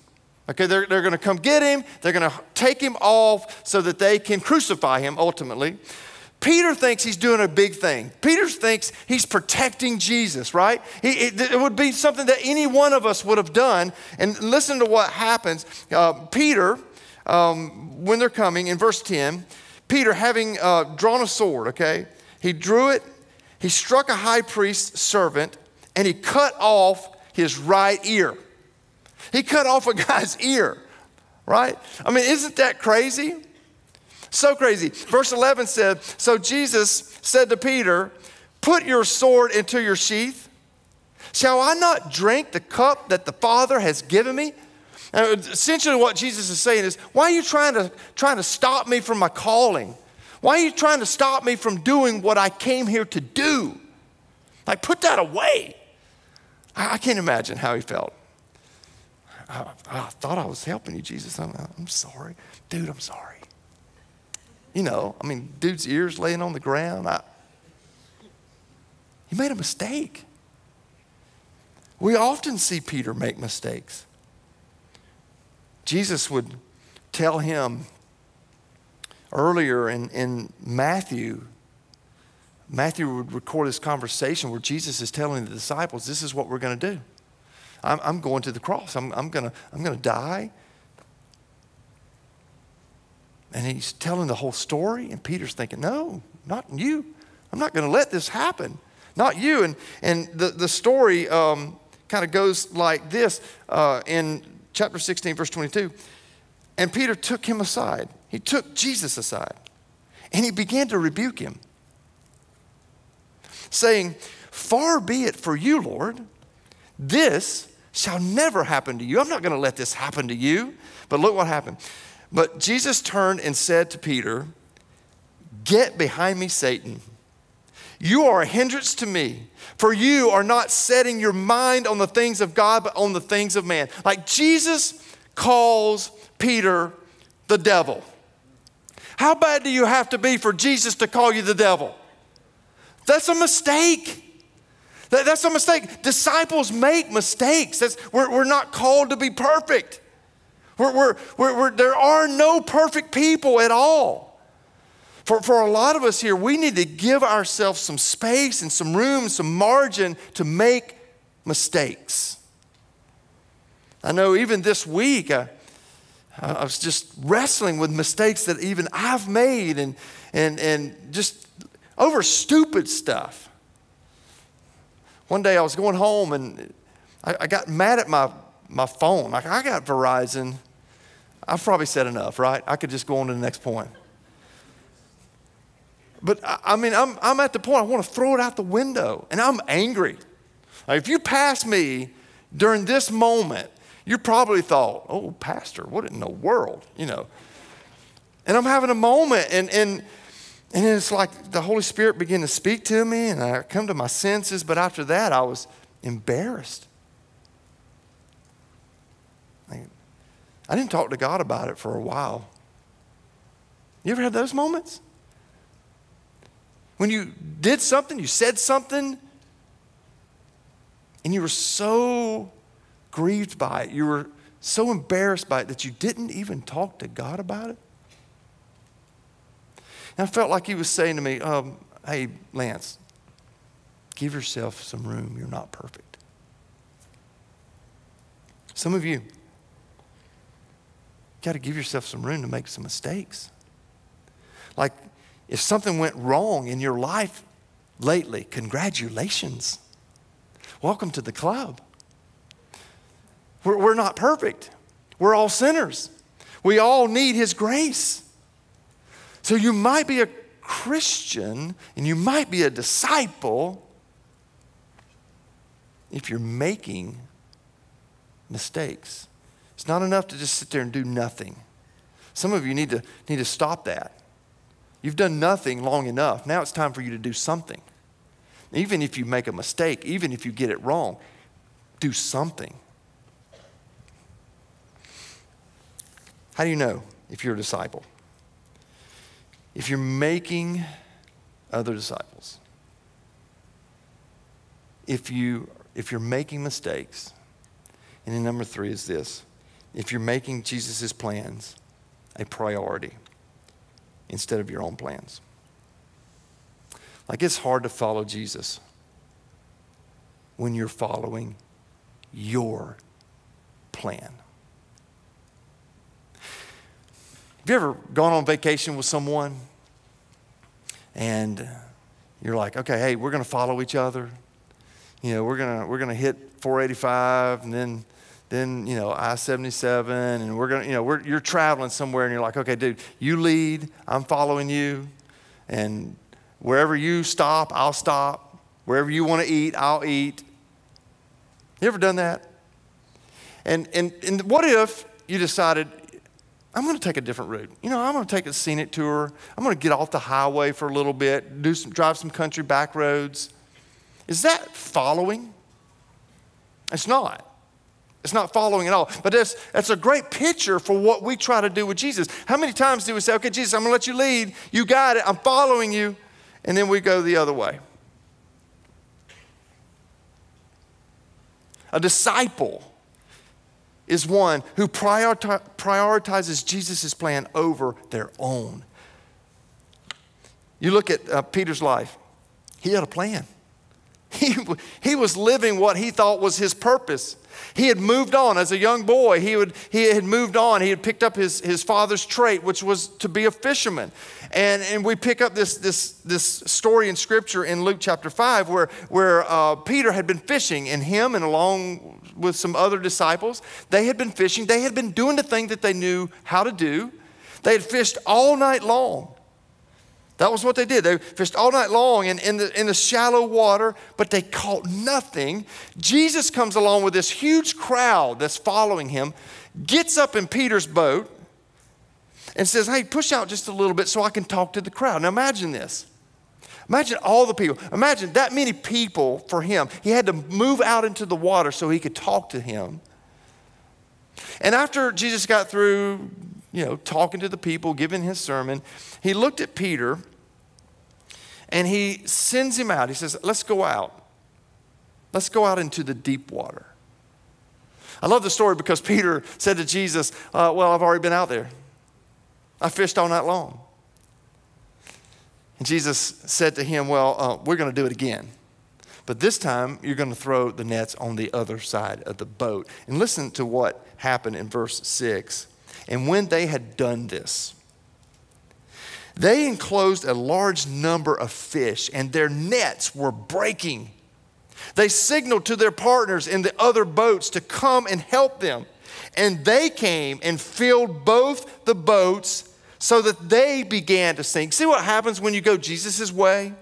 Okay, they're, they're going to come get him, they're going to take him off so that they can crucify him ultimately. Peter thinks he's doing a big thing. Peter thinks he's protecting Jesus, right? He, it, it, would be something that any one of us would have done. And listen to what happens. Uh, Peter, um, when they're coming, in verse 10, Peter, having uh, drawn a sword, okay, he drew it, he struck a high priest's servant, and he cut off his right ear. He cut off a guy's ear, right? I mean, isn't that crazy? So crazy. Verse 11 said So Jesus said to Peter, Put your sword into your sheath. Shall I not drink the cup that the Father has given me? Now, essentially, what Jesus is saying is, Why are you trying to, trying to stop me from my calling? Why are you trying to stop me from doing what I came here to do? Like, put that away. I, I can't imagine how he felt. I, I, thought I was helping you, Jesus. I'm, I'm sorry. Dude, I'm sorry. You know, I mean, dude's ears laying on the ground. I, he made a mistake. We often see Peter make mistakes. Jesus would tell him earlier in, in Matthew, Matthew would record this conversation where Jesus is telling the disciples, This is what we're going to do. I'm, I'm, going to the cross. I'm, I'm going to I'm going to die. And he's telling the whole story, and Peter's thinking, No, not you. I'm not going to let this happen. Not you. And, and the, the story um, kind of goes like this uh, in chapter 16, verse 22. And Peter took him aside. He took Jesus aside, and he began to rebuke him, saying, Far be it for you, Lord. This shall never happen to you. I'm not going to let this happen to you. But look what happened. But Jesus turned and said to Peter, Get behind me, Satan. You are a hindrance to me, for you are not setting your mind on the things of God, but on the things of man. Like Jesus calls Peter the devil. How bad do you have to be for Jesus to call you the devil? That's a mistake. That, that's a mistake. Disciples make mistakes. That's, we're, we're not called to be perfect. We're, we're, we're, there are no perfect people at all. For, for a lot of us here, we need to give ourselves some space and some room, some margin to make mistakes. I know even this week, uh, I, I was just wrestling with mistakes that even I've made and, and, and just over stupid stuff. One day I was going home and I, I got mad at my, my phone. Like, I got Verizon. I've probably said enough, right? I could just go on to the next point. But I, mean, I'm, I'm at the point I want to throw it out the window and I'm angry. If you pass me during this moment, you probably thought, oh, Pastor, what in the world? You know. And I'm having a moment and, and and it's like the Holy Spirit began to speak to me, and I come to my senses. But after that, I was embarrassed. I didn't talk to God about it for a while. You ever had those moments? When you did something, you said something, and you were so grieved by it, you were so embarrassed by it that you didn't even talk to God about it? And I felt like he was saying to me, um, hey, Lance, give yourself some room. You're not perfect. Some of you, got to give yourself some room to make some mistakes. Like, if something went wrong in your life lately, congratulations. Welcome to the club. We're, we're not perfect, we're all sinners. We all need His grace. So you might be a Christian and you might be a disciple if you're making mistakes. It's not enough to just sit there and do nothing. Some of you need to, need to stop that. You've done nothing long enough. Now it's time for you to do something. Even if you make a mistake, even if you get it wrong, do something. How do you know if you're a disciple? If you're making other disciples, if, you, if you're making mistakes, and then number three is this if you're making Jesus' plans a priority instead of your own plans. Like it's hard to follow Jesus when you're following your plan. Have you ever gone on vacation with someone and you're like, okay, hey, we're going to follow each other. You know, we're going to we're going to hit 485 and then then you know I-77 and we're going to you know you're traveling somewhere and you're like, okay, dude, you lead, I'm following you, and wherever you stop, I'll stop. Wherever you want to eat, I'll eat. You ever done that? And and and what if you decided I'm going to take a different route. You know, I'm going to take a scenic tour. I'm going to get off the highway for a little bit, do some, drive some country back roads. Is that following? It's not. It's not following at all. But that's, that's a great picture for what we try to do with Jesus. How many times do we say, okay, Jesus, I'm going to let you lead. You got it. I'm following you. And then we go the other way. A disciple is one who prioritizes Jesus' plan over their own. You look at uh, Peter's life, he had a plan. He, he was living what he thought was his purpose. He had moved on as a young boy. He, would, he had moved on. He had picked up his, his father's trait, which was to be a fisherman. And, and we pick up this, this, this story in Scripture in Luke chapter 5 where, where uh, Peter had been fishing, and him and along with some other disciples, they had been fishing. They had been doing the thing that they knew how to do. They had fished all night long. That was what they did. They fished all night long in, in, the, in the shallow water, but they caught nothing. Jesus comes along with this huge crowd that's following him, gets up in Peter's boat, and says, Hey, push out just a little bit so I can talk to the crowd. Now imagine this. Imagine all the people. Imagine that many people for him. He had to move out into the water so he could talk to him. And after Jesus got through, you know, talking to the people, giving his sermon, he looked at Peter and he sends him out. He says, Let's go out. Let's go out into the deep water. I love the story because Peter said to Jesus, uh, Well, I've already been out there. I fished all night long. And Jesus said to him, Well, uh, we're going to do it again. But this time, you're going to throw the nets on the other side of the boat. And listen to what happened in verse 6. And when they had done this, they enclosed a large number of fish, and their nets were breaking. They signaled to their partners in the other boats to come and help them. And they came and filled both the boats so that they began to sink. See what happens when you go Jesus' way?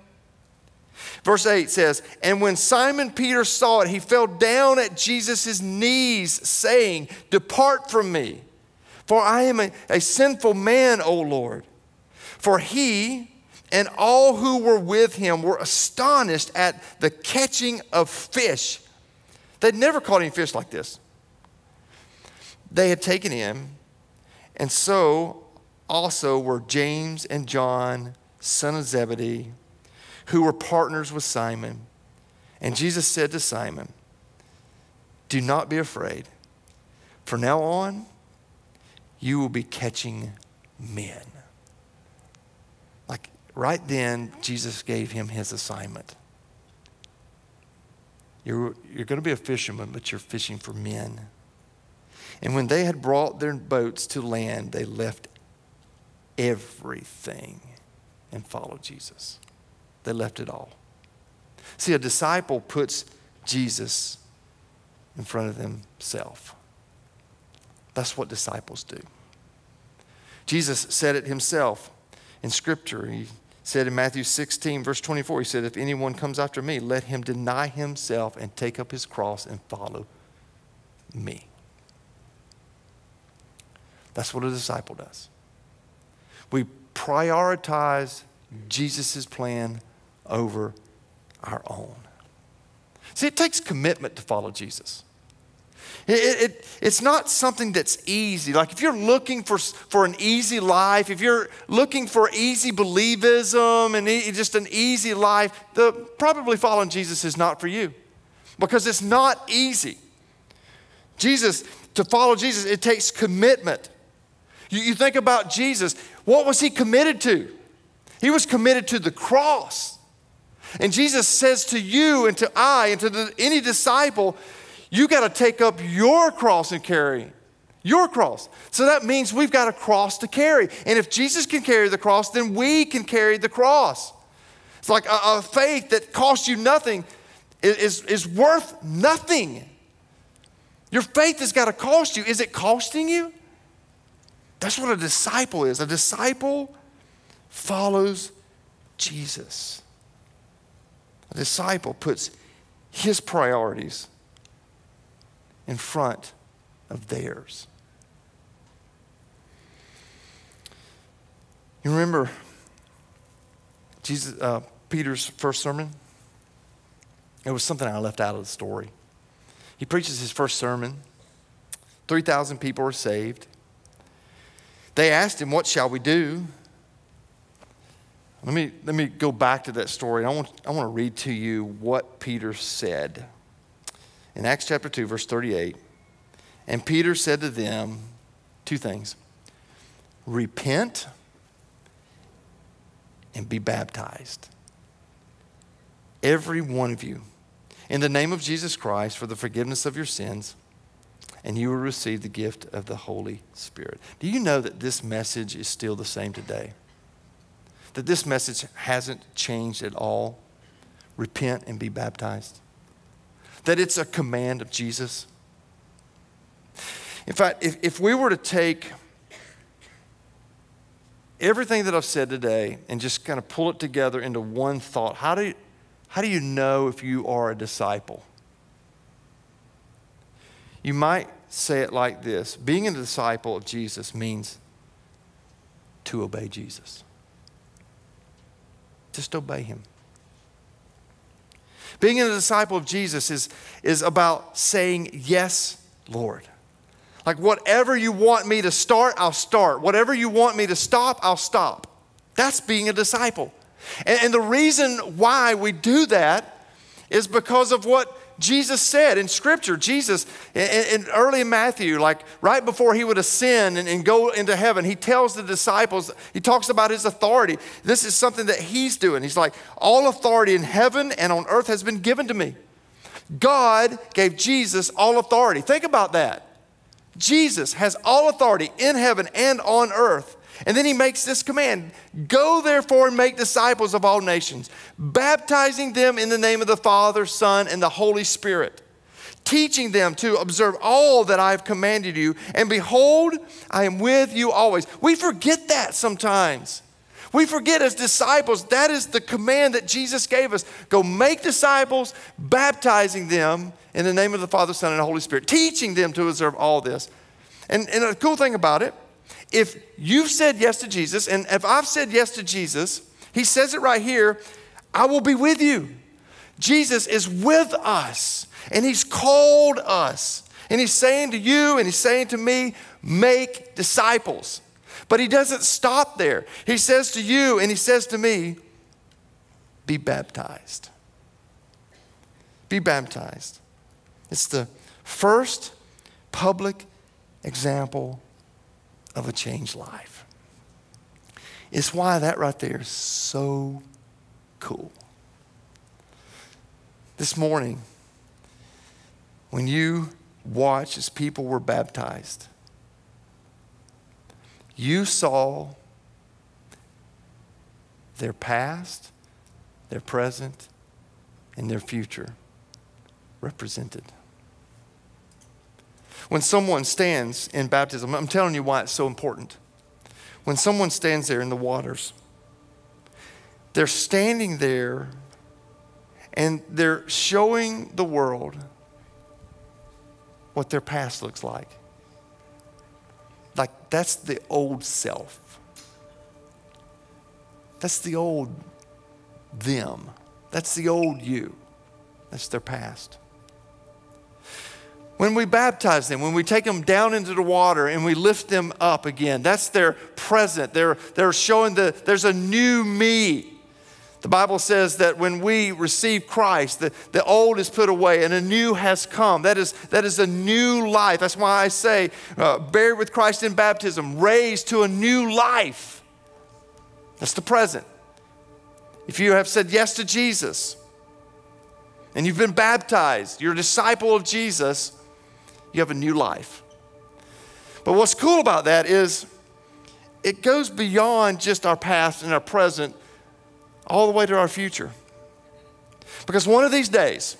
Verse 8 says, And when Simon Peter saw it, he fell down at Jesus' knees, saying, Depart from me, for I am a, a sinful man, O Lord. For he and all who were with him were astonished at the catching of fish. They'd never caught any fish like this. They had taken him, and so also were James and John, son of Zebedee, who were partners with Simon. And Jesus said to Simon, Do not be afraid. From now on, you will be catching men. Right then, Jesus gave him his assignment. You're, you're going to be a fisherman, but you're fishing for men. And when they had brought their boats to land, they left everything and followed Jesus. They left it all. See, a disciple puts Jesus in front of themselves. That's what disciples do. Jesus said it himself in Scripture. He said in Matthew 16, verse 24, he said, If anyone comes after me, let him deny himself and take up his cross and follow me. That's what a disciple does. We prioritize Jesus' plan over our own. See, it takes commitment to follow Jesus. It, it, it's not something that's easy. Like if you're looking for, for an easy life, if you're looking for easy believism and e- just an easy life, the, probably following Jesus is not for you because it's not easy. Jesus, to follow Jesus, it takes commitment. You, you think about Jesus, what was he committed to? He was committed to the cross. And Jesus says to you and to I and to the, any disciple, you got to take up your cross and carry your cross. So that means we've got a cross to carry. And if Jesus can carry the cross, then we can carry the cross. It's like a, a faith that costs you nothing is, is worth nothing. Your faith has got to cost you. Is it costing you? That's what a disciple is. A disciple follows Jesus. A disciple puts his priorities in front of theirs. You remember Jesus, uh, Peter's first sermon? It was something I left out of the story. He preaches his first sermon. 3,000 people are saved. They asked him, What shall we do? Let me, let me go back to that story. I want, I want to read to you what Peter said. In Acts chapter 2, verse 38, and Peter said to them two things repent and be baptized. Every one of you, in the name of Jesus Christ, for the forgiveness of your sins, and you will receive the gift of the Holy Spirit. Do you know that this message is still the same today? That this message hasn't changed at all? Repent and be baptized that it's a command of Jesus. In fact, if, if we were to take everything that I've said today and just kind of pull it together into one thought, how do you, how do you know if you are a disciple? You might say it like this Being a disciple of Jesus means to obey Jesus. Just obey him. Being a disciple of Jesus is, is about saying, Yes, Lord. Like, whatever you want me to start, I'll start. Whatever you want me to stop, I'll stop. That's being a disciple. And, and the reason why we do that is because of what Jesus said in Scripture. Jesus, in, in early Matthew, like right before he would ascend and, and go into heaven, he tells the disciples, he talks about his authority. This is something that he's doing. He's like, All authority in heaven and on earth has been given to me. God gave Jesus all authority. Think about that. Jesus has all authority in heaven and on earth. And then he makes this command Go therefore and make disciples of all nations, baptizing them in the name of the Father, Son, and the Holy Spirit, teaching them to observe all that I have commanded you. And behold, I am with you always. We forget that sometimes. We forget as disciples, that is the command that Jesus gave us. Go make disciples, baptizing them in the name of the Father, Son, and the Holy Spirit, teaching them to observe all this. And, and a cool thing about it, if you've said yes to Jesus, and if I've said yes to Jesus, he says it right here I will be with you. Jesus is with us, and he's called us. And he's saying to you, and he's saying to me, make disciples. But he doesn't stop there. He says to you, and he says to me, be baptized. Be baptized. It's the first public example of a changed life. It's why that right there is so cool. This morning, when you watched as people were baptized, you saw their past, their present, and their future represented. When someone stands in baptism, I'm telling you why it's so important. When someone stands there in the waters, they're standing there and they're showing the world what their past looks like. Like that's the old self. That's the old them. That's the old you. That's their past. When we baptize them, when we take them down into the water and we lift them up again, that's their present. They're, they're showing that there's a new me. The Bible says that when we receive Christ, the, the old is put away and a new has come. That is, that is a new life. That's why I say, uh, buried with Christ in baptism, raised to a new life. That's the present. If you have said yes to Jesus and you've been baptized, you're a disciple of Jesus, you have a new life. But what's cool about that is it goes beyond just our past and our present all the way to our future. Because one of these days,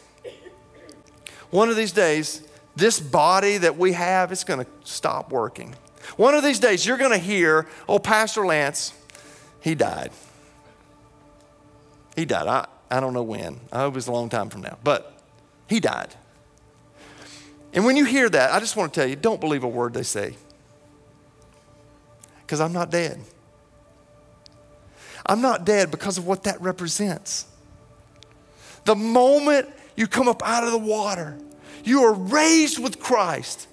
one of these days, this body that we have is going to stop working. One of these days, you're going to hear, oh, Pastor Lance, he died. He died. I, I don't know when. I hope it's a long time from now. But he died. And when you hear that, I just want to tell you don't believe a word they say. Because I'm not dead. I'm not dead because of what that represents. The moment you come up out of the water, you are raised with Christ.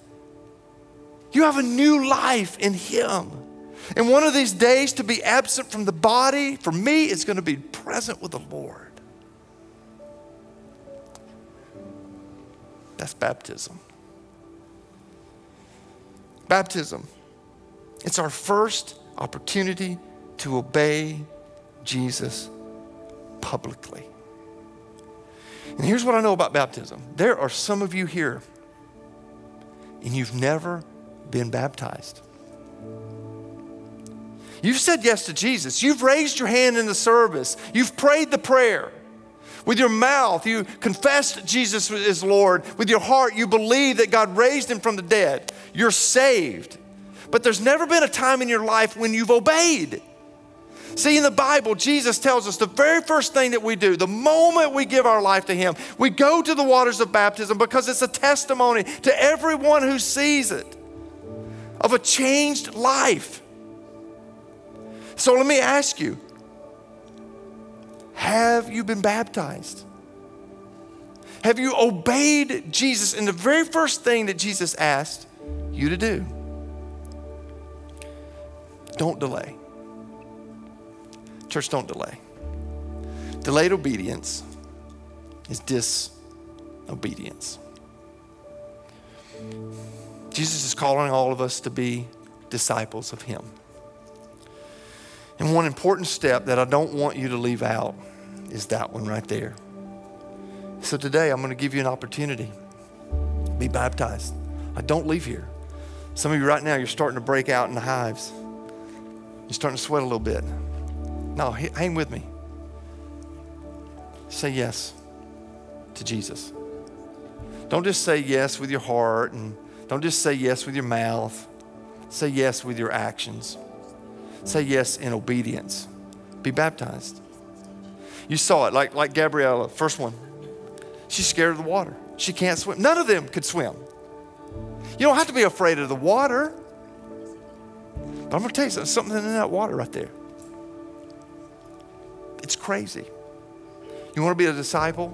You have a new life in Him. And one of these days to be absent from the body, for me, is going to be present with the Lord. That's baptism. Baptism. It's our first opportunity to obey Jesus publicly. And here's what I know about baptism there are some of you here, and you've never been baptized. You've said yes to Jesus. You've raised your hand in the service. You've prayed the prayer. With your mouth, you confessed Jesus is Lord. With your heart, you believe that God raised him from the dead. You're saved. But there's never been a time in your life when you've obeyed. See, in the Bible, Jesus tells us the very first thing that we do, the moment we give our life to Him, we go to the waters of baptism because it's a testimony to everyone who sees it of a changed life. So let me ask you have you been baptized? Have you obeyed Jesus in the very first thing that Jesus asked you to do? Don't delay. Church, don't delay. Delayed obedience is disobedience. Jesus is calling all of us to be disciples of Him. And one important step that I don't want you to leave out is that one right there. So today I'm going to give you an opportunity. Be baptized. I don't leave here. Some of you right now, you're starting to break out in the hives. You're starting to sweat a little bit. No, hang with me. Say yes to Jesus. Don't just say yes with your heart and don't just say yes with your mouth. Say yes with your actions. Say yes in obedience. Be baptized. You saw it, like, like Gabriella, first one. She's scared of the water. She can't swim. None of them could swim. You don't have to be afraid of the water. But I'm going to tell you something, something in that water right there. It's crazy. You want to be a disciple?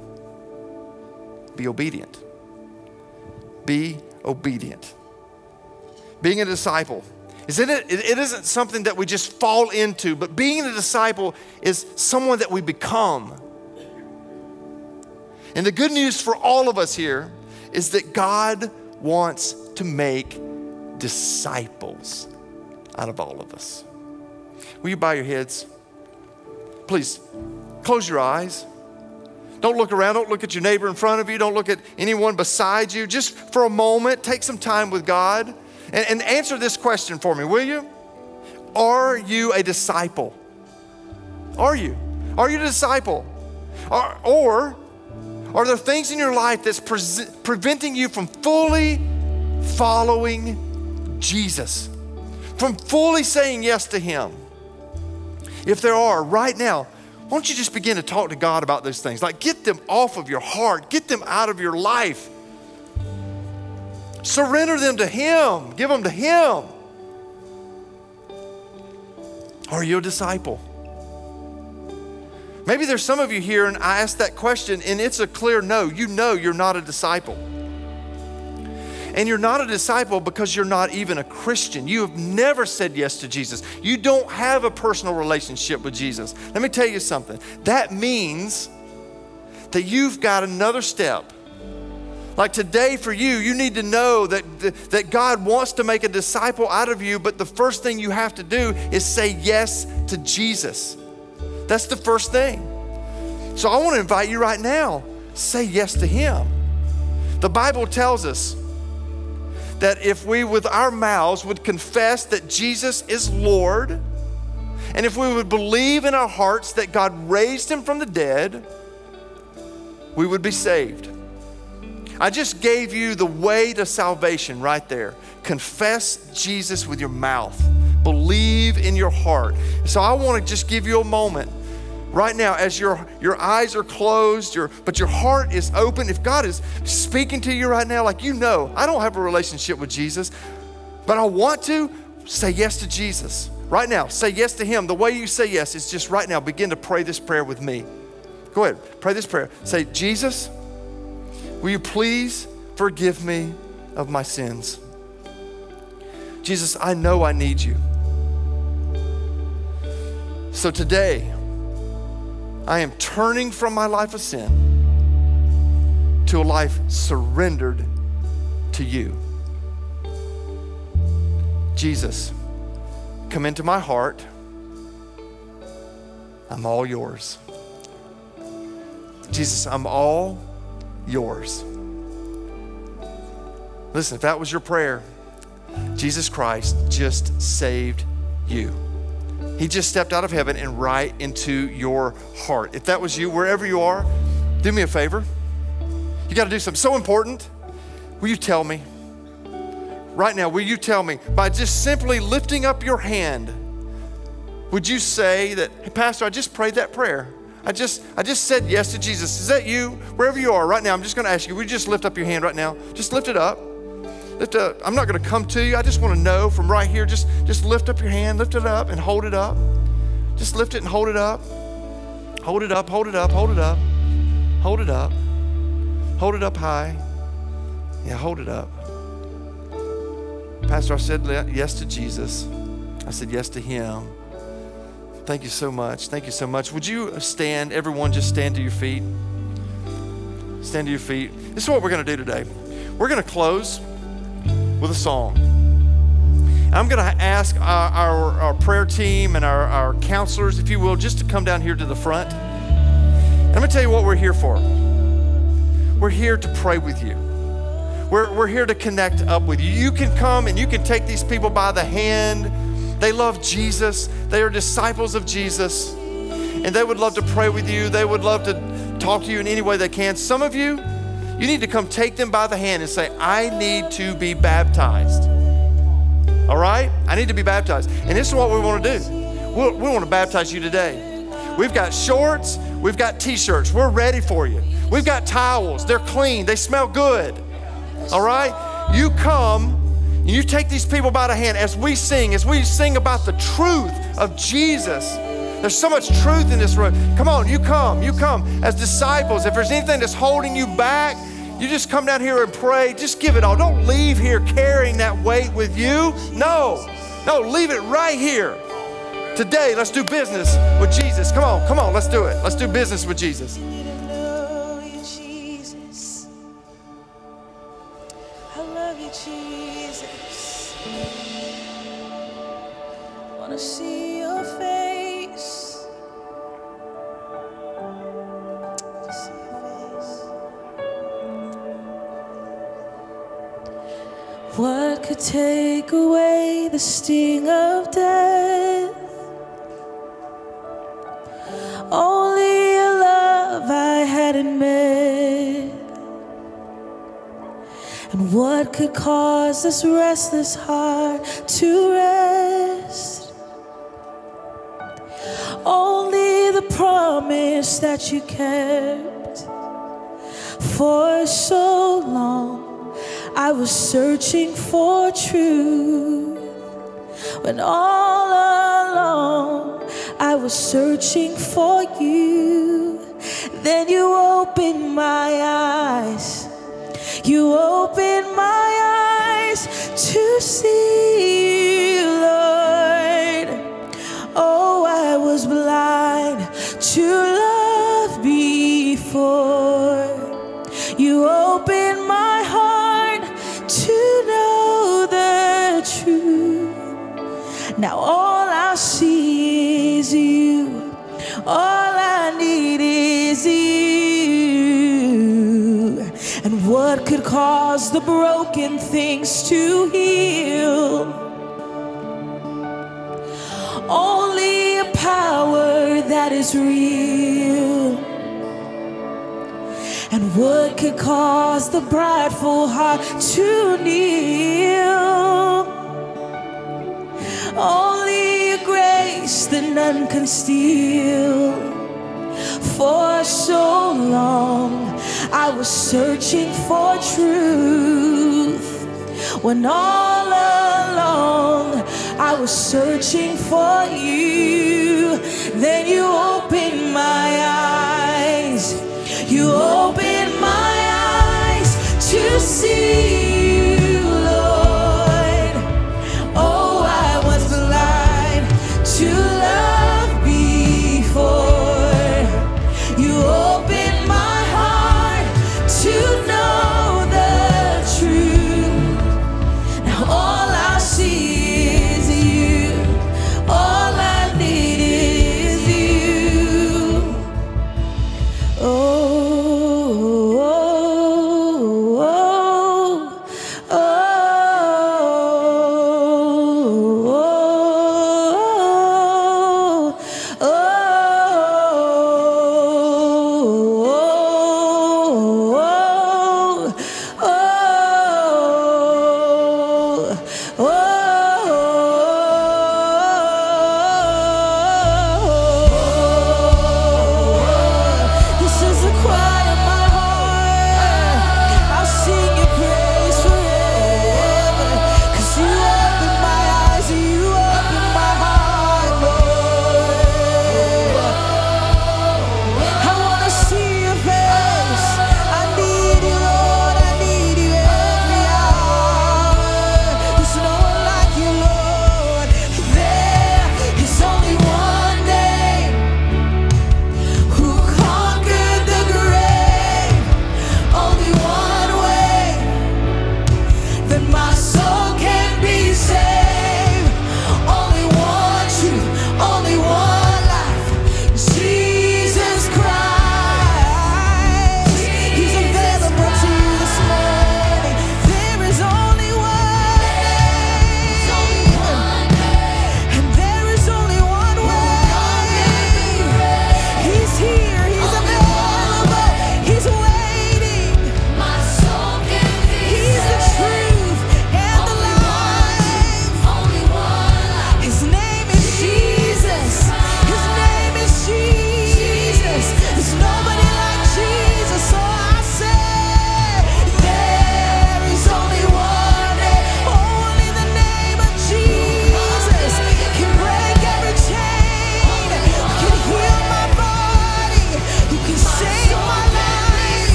Be obedient. Be obedient. Being a disciple isn't it, it isn't something that we just fall into, but being a disciple is someone that we become. And the good news for all of us here is that God wants to make disciples out of all of us. Will you bow your heads? Please close your eyes. Don't look around. Don't look at your neighbor in front of you. Don't look at anyone beside you. Just for a moment, take some time with God and, and answer this question for me, will you? Are you a disciple? Are you? Are you a disciple? Or, or are there things in your life that's pre- preventing you from fully following Jesus? From fully saying yes to Him? If there are, right now, why don't you just begin to talk to God about those things? Like, get them off of your heart, get them out of your life. Surrender them to Him, give them to Him. Are you a disciple? Maybe there's some of you here, and I asked that question, and it's a clear no. You know you're not a disciple. And you're not a disciple because you're not even a Christian. You have never said yes to Jesus. You don't have a personal relationship with Jesus. Let me tell you something. That means that you've got another step. Like today for you, you need to know that, that God wants to make a disciple out of you, but the first thing you have to do is say yes to Jesus. That's the first thing. So I want to invite you right now say yes to Him. The Bible tells us that if we with our mouths would confess that Jesus is Lord, and if we would believe in our hearts that God raised Him from the dead, we would be saved. I just gave you the way to salvation right there. Confess Jesus with your mouth. Believe in your heart. So I want to just give you a moment. Right now as your your eyes are closed your but your heart is open if god is speaking to you right now like you know i don't have a relationship with jesus but i want to say yes to jesus. Right now say yes to him. The way you say yes is just right now. Begin to pray this prayer with me. Go ahead pray this prayer. Say jesus will you please forgive me of my sins jesus i know i need you so today, I am turning from my life of sin to a life surrendered to you. Jesus, come into my heart. I'm all yours. Jesus, I'm all yours. Listen, if that was your prayer, Jesus Christ just saved you. He just stepped out of heaven and right into your heart. If that was you, wherever you are, do me a favor. You got to do something so important. Will you tell me? Right now, will you tell me by just simply lifting up your hand? Would you say that, hey, Pastor, I just prayed that prayer? I just, I just said yes to Jesus. Is that you? Wherever you are right now, I'm just going to ask you, would you just lift up your hand right now? Just lift it up. Lift up. I'm not going to come to you. I just want to know from right here. Just, just lift up your hand, lift it up, and hold it up. Just lift it and hold it up. Hold it up, hold it up, hold it up. Hold it up. Hold it up high. Yeah, hold it up. Pastor, I said yes to Jesus. I said yes to Him. Thank you so much. Thank you so much. Would you stand, everyone, just stand to your feet? Stand to your feet. This is what we're going to do today. We're going to close with a song. I'm going to ask our, our, our, prayer team and our, our counselors, if you will, just to come down here to the front. And I'm going to tell you what we're here for. We're here to pray with you. We're, we're here to connect up with you. You can come and you can take these people by the hand. They love Jesus, they are disciples of Jesus, and they would love to pray with you. They would love to talk to you in any way they can. Some of you, you need to come take them by the hand and say, I need to be baptized. All right? I need to be baptized. And this is what we want to do. we we want to baptize you today. We've got shorts, we've got t shirts. We're ready for you. We've got towels, they're clean, they smell good. All right? You come you take these people by the hand as we sing, as we sing about the truth of Jesus there's so much truth in this room. Come on, you come, you come as disciples. If there's anything that's holding you back, you just come down here and pray. Just give it all. Don't leave here carrying that weight with you. No, no, leave it right here. Today, let's do business with Jesus. Come on, come on, let's do it. Let's do business with Jesus. Jesus. Wanna see your face. To see your face. What could take away the sting of death? Only a love I hadn't met. And what could cause this restless heart to rest? Only the promise that you kept for so long. I was searching for truth when all along I was searching for you. Then you opened my eyes. You opened my eyes to see, Lord. Oh, I was blind to love before. You opened my heart to know the truth. Now all I see is you. All I need is you. What could cause the broken things to heal? Only a power that is real. And what could cause the prideful heart to kneel? Only a grace that none can steal. For so long, I was searching for truth. When all along, I was searching for you. Then you opened my eyes. You opened my eyes to see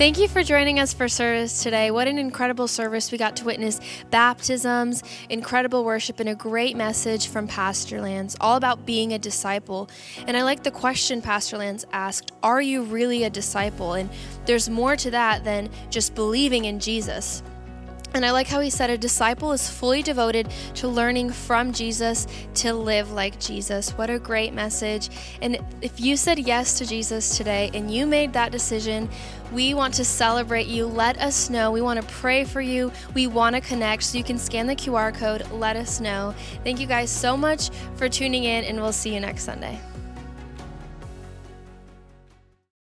Thank you for joining us for service today. What an incredible service. We got to witness baptisms, incredible worship, and a great message from Pastor Lance, all about being a disciple. And I like the question Pastor Lance asked Are you really a disciple? And there's more to that than just believing in Jesus. And I like how he said a disciple is fully devoted to learning from Jesus to live like Jesus. What a great message. And if you said yes to Jesus today and you made that decision, we want to celebrate you. Let us know. We want to pray for you. We want to connect. So you can scan the QR code. Let us know. Thank you guys so much for tuning in, and we'll see you next Sunday.